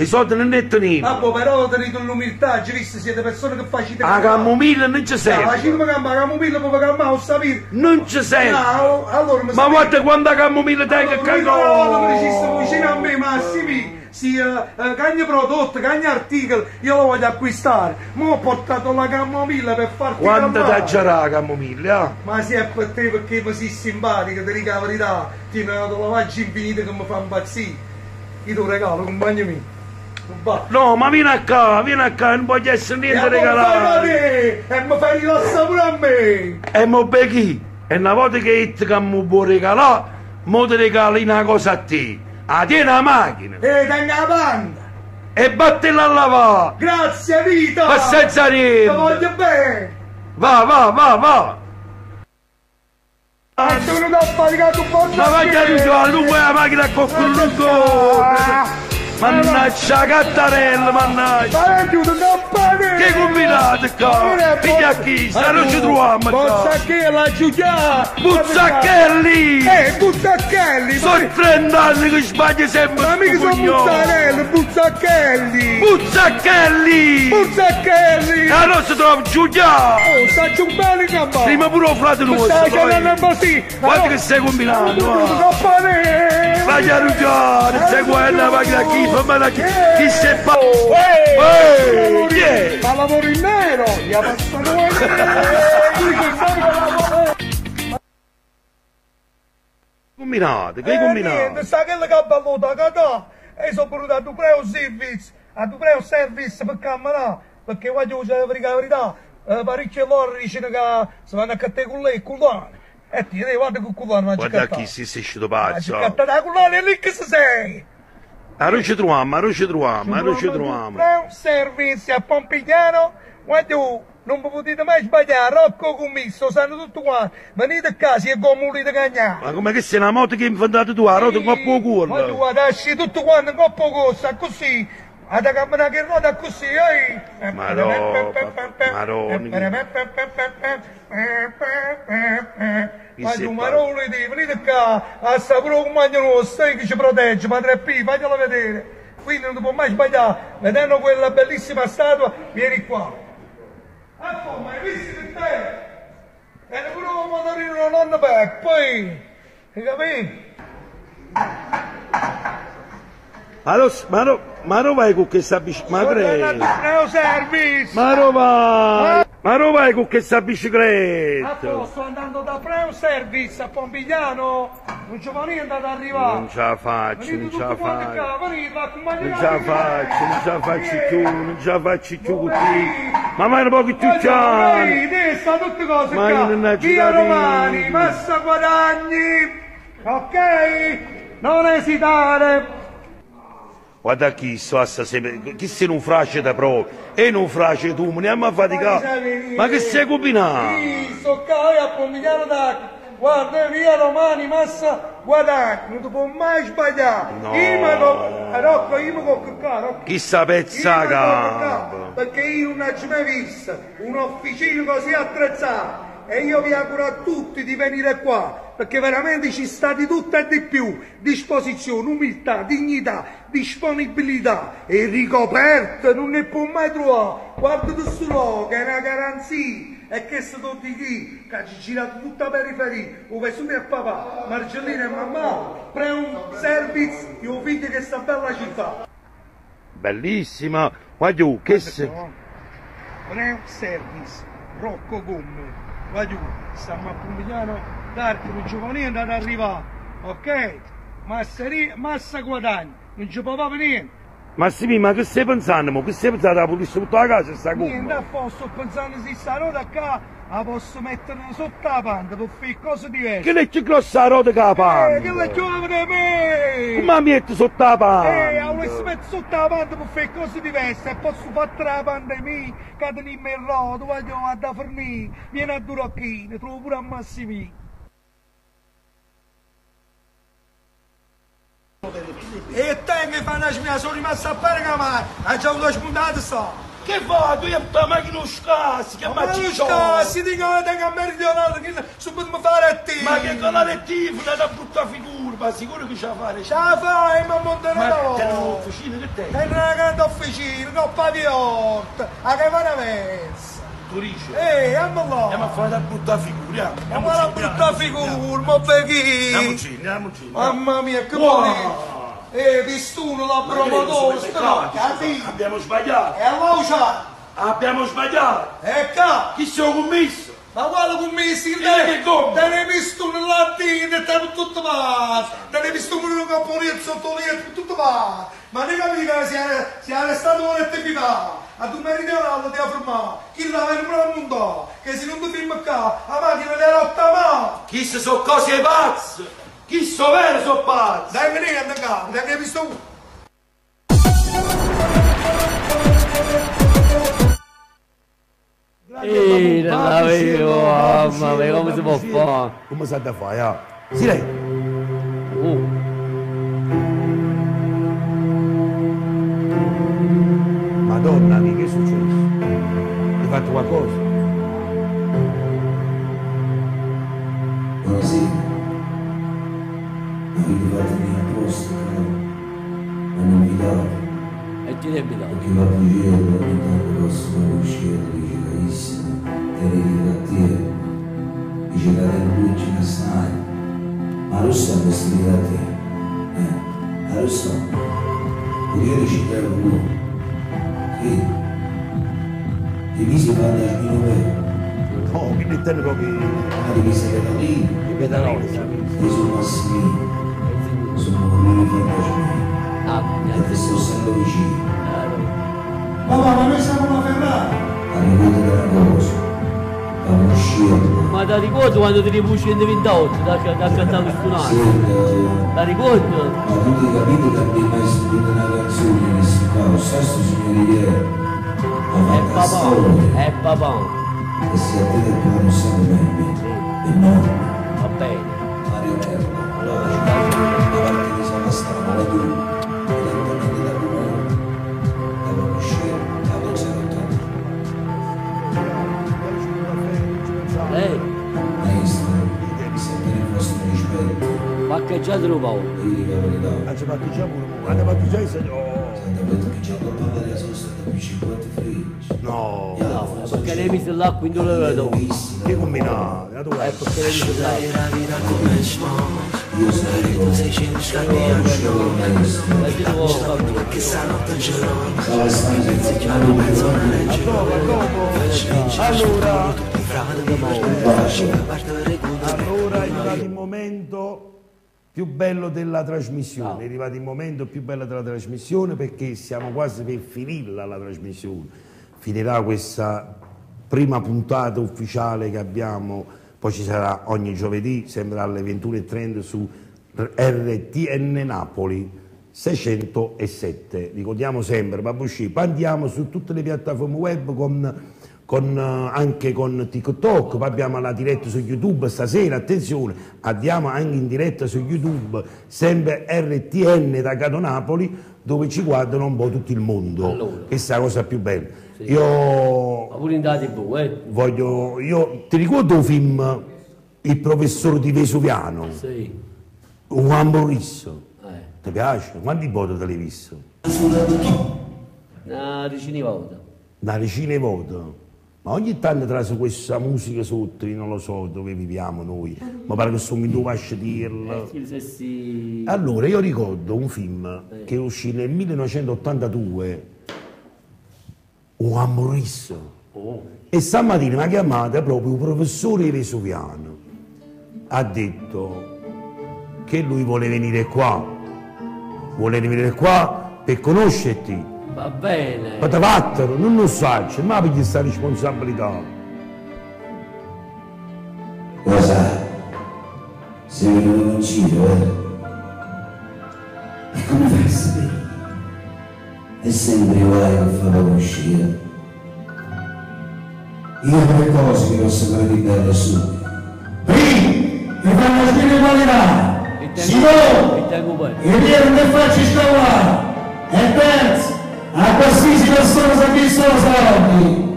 I soldi non ne teniamo. Ah, boh, però tenete l'umiltà, hai visto, siete persone che facete La camomilla non ci La serve. cinema campa, la camomilla, poi campa, ho sapito. Non ci serve. No, allora mi Ma sapete- guarda quanta camomilla te che Allora, allora, cagò. ci sta vicino a me, Massimi. Sì, eh, eh, cagni prodotti, cagni articoli, io lo voglio acquistare. Ma ho portato la camomilla per farti Quanta t'aggerà la camomilla? eh? Ma sì, è per te perché mi sei simpatico, ti dico la verità. Ti ho dato lavaggio infinito che mi fa impazzire. Io lo regalo, compagno mio. No, ma vieni a qua, vieni a qua, non voglio essere niente regalato. e mi fai rilassare pure a me. E mo becchi, e una volta che ti mi può regalare, mo ti regali una cosa a te. A te una macchina. E tenga la banda. E battela a lavare. Grazie vita. Ma senza Ti niente. voglio bene. Va, va, va, va. E sono venuto a fare un po' Ma vai a non vuoi la macchina quello lungo. Mannaggia cattarella, mannaggia. Ma è chiuso campane! Che combinate qua? Figlia chi? Se non ci troviamo qua. Bozzacchella, la Giulia! Buzzacchelli! Eh, Buzzacchelli! Sono 30 anni che sbagli sempre Ma mica sono. Buzzarelli, Buzzacchelli! Buzzacchelli! Buzzacchelli! E allora si trova Giulia! Oh, sta giù bene in campana! Prima pure lo frate nostro, stai chiamando così! Guarda che stai combinando, campane! Vai a rugiare, sei guarda la macchina chi, fammi la chi, chi si è fa... È? Ma lavoro in nero! Gli ha passato! Combinate, (laughs) che Eh, combinate? niente, sta che ha battuto a cacà e sono venuto a Dupreo Service, a Dupreo Service per camminare, perché voglio usare per la verità, eh, parecchie loro dicono che si vanno a cattare con lei, con l'anno. E ti devi guarda con cullano, ma ci Guarda chi si sei uscito Ma ci pazzo. cattare con è lì che si sei. A noi ci troviamo, a noi ci troviamo, a noi ci troviamo. Un servizio a Pompigliano, guarda, non potete mai sbagliare, Rocco Commisso, sanno tutto quanti. Venite a casa e comuni di cagnare. Ma come che sei una moto che hai inventato tu, la rota con poco Ma tu cuore? guarda, esci tutto quanto con poco costa, così. Ad camminare che roda così, eh? Madonna, Maroni. Ma maroni, di, venite qua, a sapere come mangiano lo steak che ci protegge, padre P, faglielo vedere. Quindi non ti può mai sbagliare, vedendo quella bellissima statua, vieni qua. Ah, poi, ma hai visto che te? E pure un motorino non back, poi, hai capito? Lo, ma lo, ma lo vai con questa bicicletta? Ma service! Ma lo vai! Ma lo vai con questa bicicletta? posto, sto andando da Preo Service a Pompigliano, non ci fa niente ad arrivare. Non ce la faccio, non ce la faccio. Non ce la faccio, non ce la faccio più, non ce la faccio più con te. Ma mai un po' che tu c'hai? Testa, tutte cose Ma qua. Via Romani, massa guadagni, ok? Non esitare. Guarda chi sto a sempre, chi sei un frace da pro, e non frace tu, mi andiamo a faticare. Ma che sei combinato? Sì, sto qua a Pompigliano d'acqua. Guarda, via Romani, massa guadagni, non ti può mai sbagliare. No. Io mi do, Rocco, io mi qua, Rocco. Pezza qua, Perché io non ho mai visto un'officina così attrezzata. E io vi auguro a tutti di venire qua, perché veramente ci sta di tutto e di più. Disposizione, umiltà, dignità, disponibilità e ricoperte non ne può mai trovare. Guarda questo luogo, è una garanzia. E che se tu di chi? Che ci girato tutta la periferia, dove sono mio papà, Marcellina e mamma, pre un servizio, io figlio che sta bella città. Bellissima, tu, che sei? Pre service, Rocco Gomme. Va giù, stiamo a Pomigliano giovani andate ad arrivare, ok? Masseria, massa guadagni, non ci può fare niente. Massimi, ma che stai pensando? mo? Che stai pensando alla polizia tutta la casa sta Niente, a gomma? posto, pensando se sta roda qua, la posso mettere sotto la panta per fare cose diverse. Che c'è grossa la rota che la Eh, che la panna? giovane me! Come la metti sotto la Eh, panna? volessi mettere sotto la panta per fare cose diverse e posso fare la pandemia, che tenimmi il rodo, voglio andare a farmi, vieni a Durocchini, trovo pure a Massimino. E te che fanno la mia, sono rimasto a Bergamo, hai già avuto spuntato sto. Che va? Tu hai la macchina scassi, che Ma non sta, si dicono che a meridionale, che subito mi fare a te. Ma che colore tifo, da brutta figura, ma sicuro che ce la fare? Ce la fai, ma montare Ma no. te un'officina che te? È una grande officina, con paviotta, a che va messa. Tu dici? Ehi, andiamo Andiamo a là. fare la brutta figura. Guarda la brutta figura, ma perché? Andiamoci, andiamoci. Mamma mia, che bonito. Eh, vistuno la promotore, sta, capito? Abbiamo sbagliato. E allora, Abbiamo sbagliato. ecco. Chi sono commesso? Ma guarda come mi si Dai, che come? Te ne hai visto un latino e te tutto va. Te ne hai visto un caponetto sotto lì tutto va. Ma ne capisci che si è, si è arrestato con il TPK. A tu meridionale ti ha fermato. Chi l'ha venuto al mondo? Che se non ti firma qua, la macchina ti rotta ma. Chi se sono cose pazze? Chi so vero sono pazzi? Dai, vieni a qua, ne hai visto uno. Ehi, non l'avevo, mamma mia, come si può fare? Come sa da fare? ah? Sì, lei. Oh, Madonna mia, che è successo? Hai fatto qualcosa? Buonasera. Avete fatto mia apposta, caro. Hanno invitato. e ti devi dare. Perché la bugia ogni tanto posso fare uscire dice carissimo. Tenete da te. Dice che te Luigi che stai. Ma lo sta vestito da te. Eh, ma lo sta. Vuoi ci devo lui. Sì. Ti misi quando è mio vero. No, che ne tengo proprio... Ma ti misi che da lì. i pedalini. Io sono Massimino. Sono un fantasma. Ah, mi E ha ti sto detto. sempre vicino. Mamma, ma noi siamo una Ferrari. Arrivate dalla cosa. Ma ti ricordi quando ti ripuci 128 da, da cantare questo Sì, anno? eh, La ricordi? ma tu ti capito che abbiamo mai sentito una canzone che si fa, lo stesso signore ma È. Papà, è papà. e si attende il piano sempre bene, e no, Va bene. Mario Merda, allora ci una parte di Santa Strana, la tu, e io dico la verità, Anzi, hanno che già dopo la sono stati più 50 figli. No, No, perché lei mise l'acqua in dove la do. che combinato, la tua È perché lei mise l'acqua. Io sarei sei maestro. La ti devo fare. Stava stanza in ziccano mezzo Allora, bacio. allora è arrivato il momento più bello della trasmissione, è arrivato il momento più bello della trasmissione perché siamo quasi per finirla la trasmissione. Finirà questa prima puntata ufficiale che abbiamo, poi ci sarà ogni giovedì, sempre alle 21.30 su RTN Napoli 607. Ricordiamo sempre, Babusci, andiamo su tutte le piattaforme web con con, eh, anche con TikTok, poi abbiamo la diretta su YouTube stasera, attenzione, andiamo anche in diretta su YouTube, sempre RTN da Cato Napoli, dove ci guardano un po' tutto il mondo. Allora. Questa è la cosa più bella. Sì. Io Ma pure in dati bu, eh? voglio, io ti ricordo un film Il professore di Vesuviano, Sì. Juan Morisso, Eh. ti piace? Quanti voto te l'hai visto? Una decina di volte. Una decina di voto. Ma ogni tanto tra su questa musica sotto, io non lo so dove viviamo noi, ma pare che sono in due a dirlo. Eh, se si... Allora, io ricordo un film che uscì nel 1982, Juan Morisso, Oh. e stamattina mi ha chiamato proprio il professore Vesuviano. Ha detto che lui vuole venire qua, vuole venire qua per conoscerti. Va bene. Ma te vattene, non lo sai, ma pigli sta responsabilità. Cosa? Sei venuto in giro, eh? E come fai a sapere? È sempre guai che fa poco uscire. Io tre cose che posso fare di bello su. Primo, mi fanno spiritualità. Secondo, il vero che faccio scavare. E terzo, a qualsiasi persona si è visto i soldi.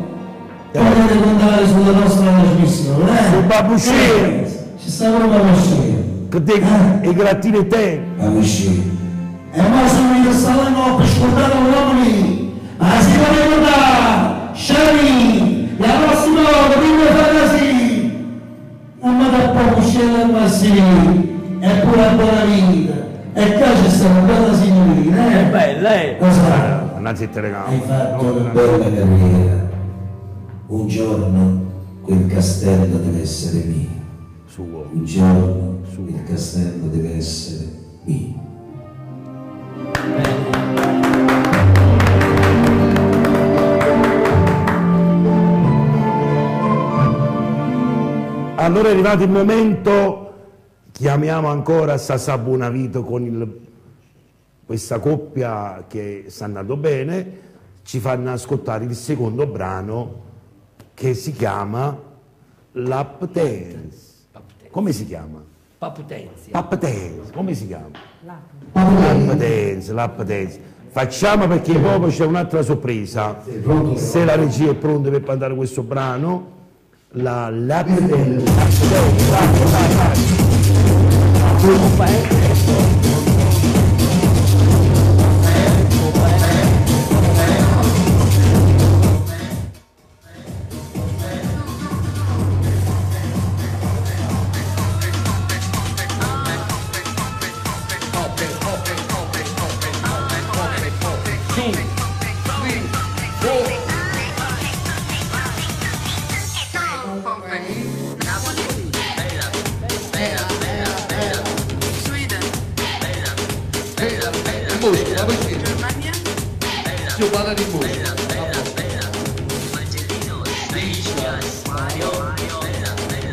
Potete contare sulla nostra trasmissione, eh? Sul babuscino. Eh, Ci sta pure babuscino. Che te, e grattine te. Babuscino. E mo subito stavamo per scordare un uomo lì. Ma si può ricordare, Shani, la prossima volta, prima di fare così. Non mi dà poco scena ma sì, è una bella signorina, È eh? bella, eh? Cosa? Innanzi a Hai fatto una bella carriera. Un giorno quel castello deve essere mio. Suo. Un giorno il castello deve essere mio. Allora è arrivato il momento, chiamiamo ancora Sasà Buonavito con il- questa coppia che sta andando bene, ci fanno ascoltare il secondo brano che si chiama Lap Dance. Come si chiama? Paputenzia. Come si chiama? Lap Dance, Lap Dance. Facciamo perché dopo c'è un'altra sorpresa. Se la regia è pronta per mandare questo brano, la Lap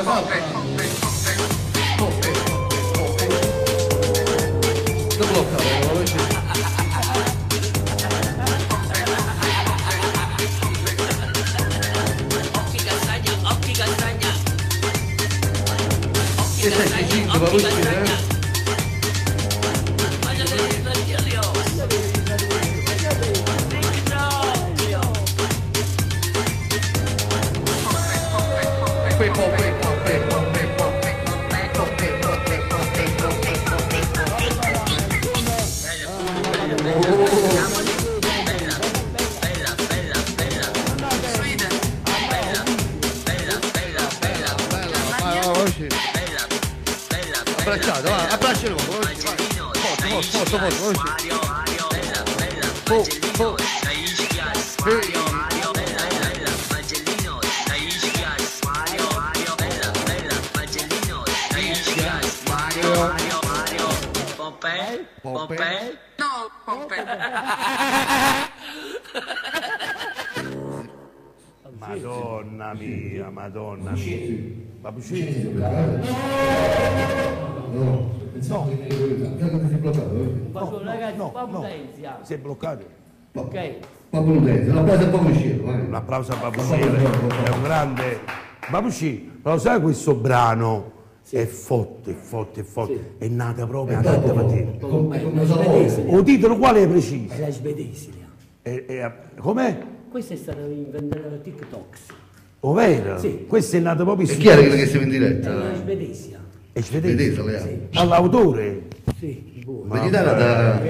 Exato. Madonna mia, madonna mia. Babucci? No, pensavo che si è bloccato. Faccio ragazzi, no, no. potenzia. Si è bloccato. Ok. Plaza è poco uscire, vai. Un applauso a Babucci, è un grande... Babucci, lo sai questo brano? È forte, è forte, è forte. È nata proprio a tante fatica. Come come sapore. O titolo quale è preciso? È la è- com'è? Questo è stato inventato da TikTok. Ovvero? Sì. Questo è nato proprio E chi era quello che siamo in È diretta? la svedesile. È svedese? Lei? All'autore? Sì, buono. Vedi da...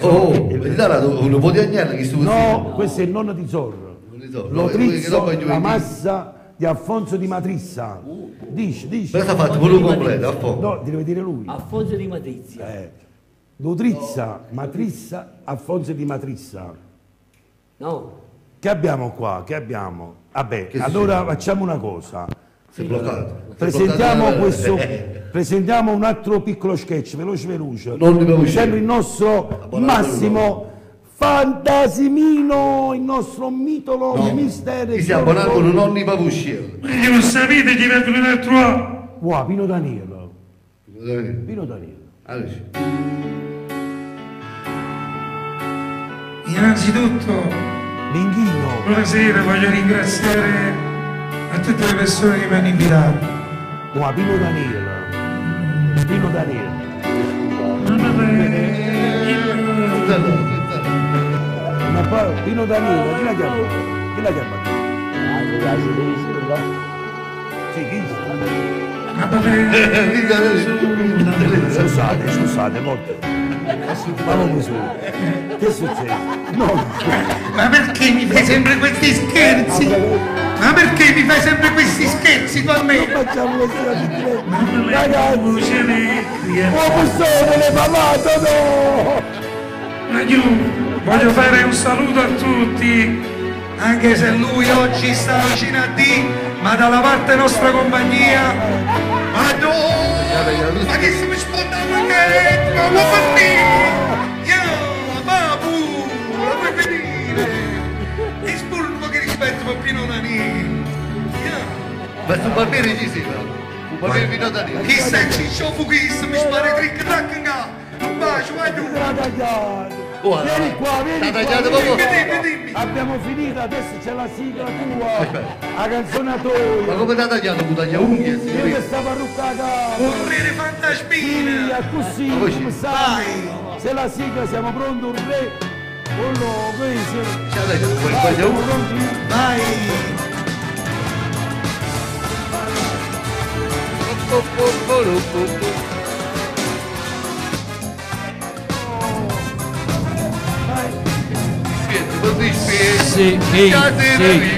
Oh, vedi dalla un po' di agnello che sto No, questo è il nonno di Zorro. Non Lo no, è quello trizzo, è la massa di Alfonso di Matrissa. Dici, dici. Però sta fatto pure un completo, a fondo. No, ti deve dire lui. Alfonso di Matrizia. Eh. Lutrizza, Matrissa, Alfonso di Matrissa. No? Che abbiamo qua? Che abbiamo? Vabbè, Che allora facciamo una cosa. Si è bloccato. Presentiamo è questo, (laughs) Eh, presentiamo un altro piccolo sketch, veloce veloce. Non. Sempre il nostro Massimo Fantasimino, il nostro mitolo mistero. Chi si abbona con nonni papusciello. E non sapete chi va a trovare? Wow, Pino Danielo. Pino Danielo. Allora, Innanzitutto, Minghino. buonasera, voglio ringraziare a tutte le persone che mi hanno invitato. Wow, Pino Danielo. Pino Danielo. Ma poi Pino Danielo, chi la chiama? Chi la chiama? Sì, chi? Scusate, scusate, molto. Ma non mi sono. Che succede? No, Ma perché mi fai sempre questi scherzi? Ma perché mi fai sempre questi scherzi con me? facciamo questi Ragazzi, come sono le parlato, no! Ma io voglio fare un saluto a tutti, anche se lui oggi sta vicino a D, ma dalla parte nostra compagnia. Ma no! Ma che si mi sponda che Ma lo fa Io, babu, lo puoi venire? E spurmo che rispetto per Pino Nani. Ma su barbiere ci si va. Un barbiere fino da lì. Chi sta in ciccio fu chi mi spara trick track nga. Un bacio, vai tu. Guarda, Vieni qua, vieni qua. tagliato vieni proprio. Abbiamo finito, adesso c'è la sigla tua, la canzonatoria. Ma come t'ha tagliato? Con taglia unghie? Io signore? che sta parruccata. Correre Sì, fantasmina. è così, come ci- sai. Se la sigla siamo pronti un re. Oh no, questo. Ci ha detto, quel taglia unghie. Vai. Sì, ehi, sì, ehi,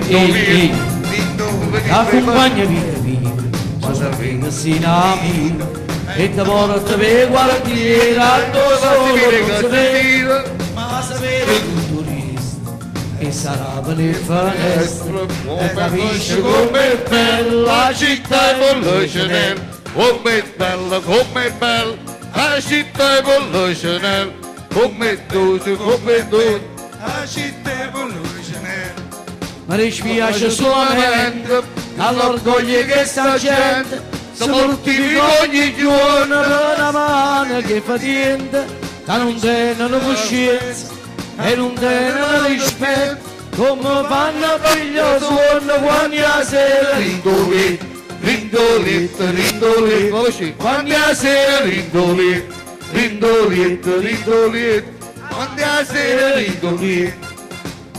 ehi. La compagna vive vive, sono fine sinami, e ti porta per quartiere, a tuo solo non si vede, ma sapere un turista, che sarà per le finestre, e capisci com'è bella la città e Chanel, com'è bella, com'è bella, la città e Chanel, com'è dolce, com'è dolce, la. Ma mi dispiace solamente all'orgoglio che sta gente si mortifica ogni giorno una mano che fa niente che non tengono coscienza e non tengono rispetto come fanno figlio suono quando la sera rindolì rindoletta rindoletta quando la sera rindolì rindoletta rindoletta quando la sera rindolì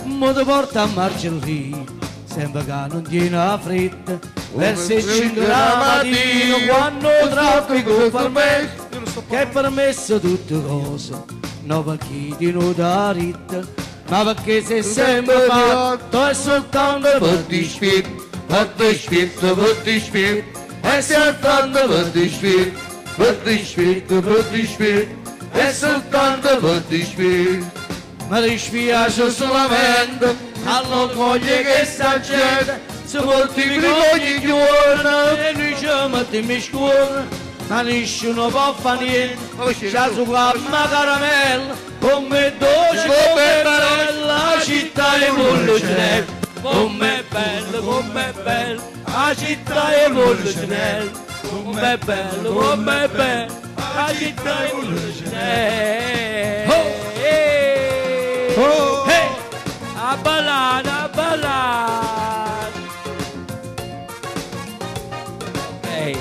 mo ti porta a Marcellino sembra che non tiene fretta. Verso il 5 la mattina quando traffico permesso che è permesso tutte cose non perché ti non da ritta ma perché sei sempre fatto è soltanto per ti spirito per ti spirito per ti spirito è soltanto per ti spirito per ti spirito per ti spirito è soltanto per ti spirito mi dispiace solamente all'orgoglio che sta gente si moltiplica ogni giorno e noi ci mettiamo in scuola ma nessuno può fare niente c'è su una caramella come dolce come bella la città è molto snella com'è bella com'è bella la città è molto snella com'è bella com'è bella la città è molto snella Oh, hey, a ballare, a ballare. Hey.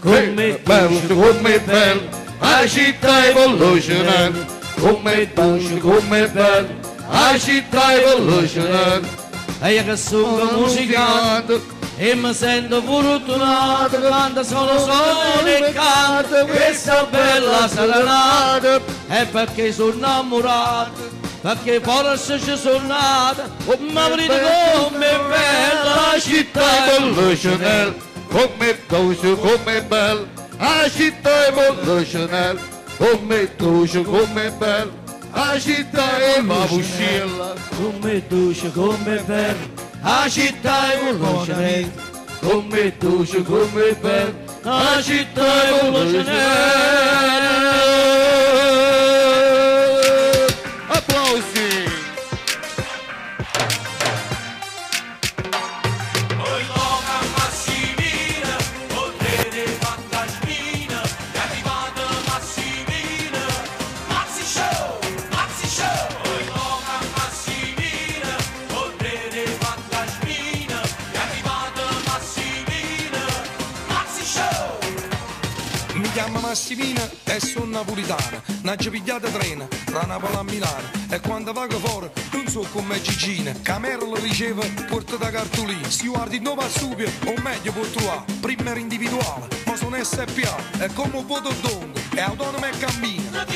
Come bello, come bello, la città evoluzionale. Come dolce, come bello, la io che sono musicante, e mi sento fortunato quando sono solo e canto questa bella serenata è perché sono innamorato perché forse ci sono nata ma vedete come bella la città Chanel come dolce come bella la città Chanel come dolce come bella la città è Mavuscilla come dolce come bella la città è veloce, come dolce, come bella, la Massimina e sono napolitana. N'ho pigliato treno tra Napoli a Milano. E quando vado fuori non so come Gigina. Camerlo riceve porta da cartolina. Si guardi il nuovo subito o meglio può trovare. Prima era individuale, ma sono SPA. E come un voto d'onda, è autonomo e cammina.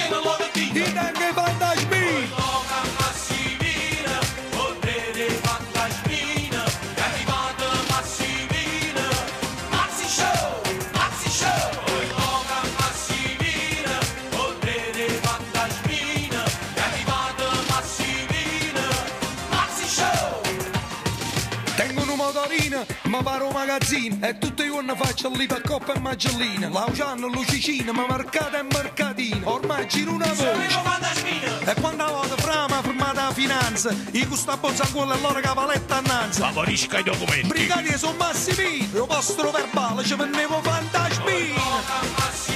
Dite anche fantasmi! Tengo una motorina, ma paro un magazzino e tutti i giorni faccio lì per coppa e magellina. Lauciano, lucicina, ma mercato e mercatino. Ormai giro una voce. E quando vado frama firmata la finanza, i gusta bozzanguola e loro cavaletta annanza. Favorisca i documenti. Brigadier sono Massimino, il vostro verbale ci vennevo fantasmino.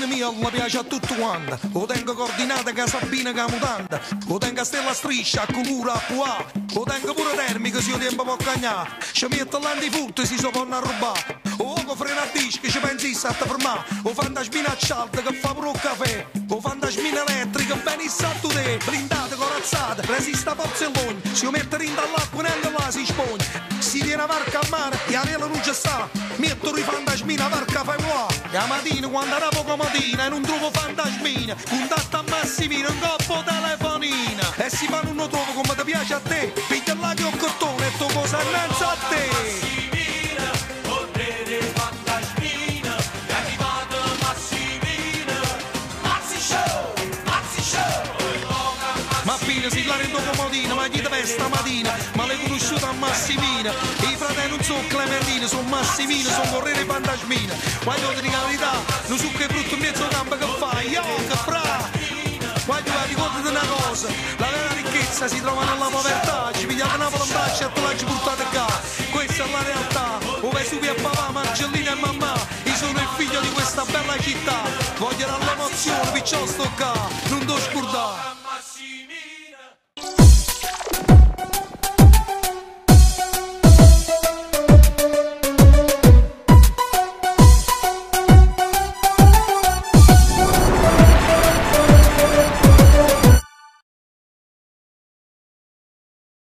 Fantasmina mia la piace a tutto quanto. O tengo coordinata che Sabina che mutanda. O tengo stella striscia a colura a puà. O tengo pure termica se io tempo può cagnare. Ci metto l'antifurto e si so a rubare. O con freno a disco ci pensi a te fermare. O fantasmina a cialda che fa pure un caffè. O fantasmina elettrica benissimo a te. Blindata, corazzata, resista porzellone. Se io metto in dall'acqua neanche là si spogna. Si viene a varca a mare e a non ci sta. Metto i fantasmina varca fai qua. E a mattina quando era poco mattina e non trovo fantasmina. Contatta a Massimino un coppo telefonina. E si fa non lo trovo come ti piace a te. Piglia là che ho cottone e tu cosa innanzi a te. Ma fine si la rendo comodina, ma chi deve stamattina? Ma l'hai conosciuta a Massimina. I fratelli non sono Clementina, sono Massimina, sono Corriere Fantasmina. Voglio dire la non so che brutto in mezzo campo che fai, io che fra. Voglio che ricordati una cosa, la vera ricchezza si trova nella povertà, ci pigliate Napoli in braccio e te l'hai portata qua. Questa è la realtà, dove subi a papà, Marcellina e mamma, io sono il figlio di questa bella città, voglio l'emozione, perciò sto qua, non devo scordare. Bye.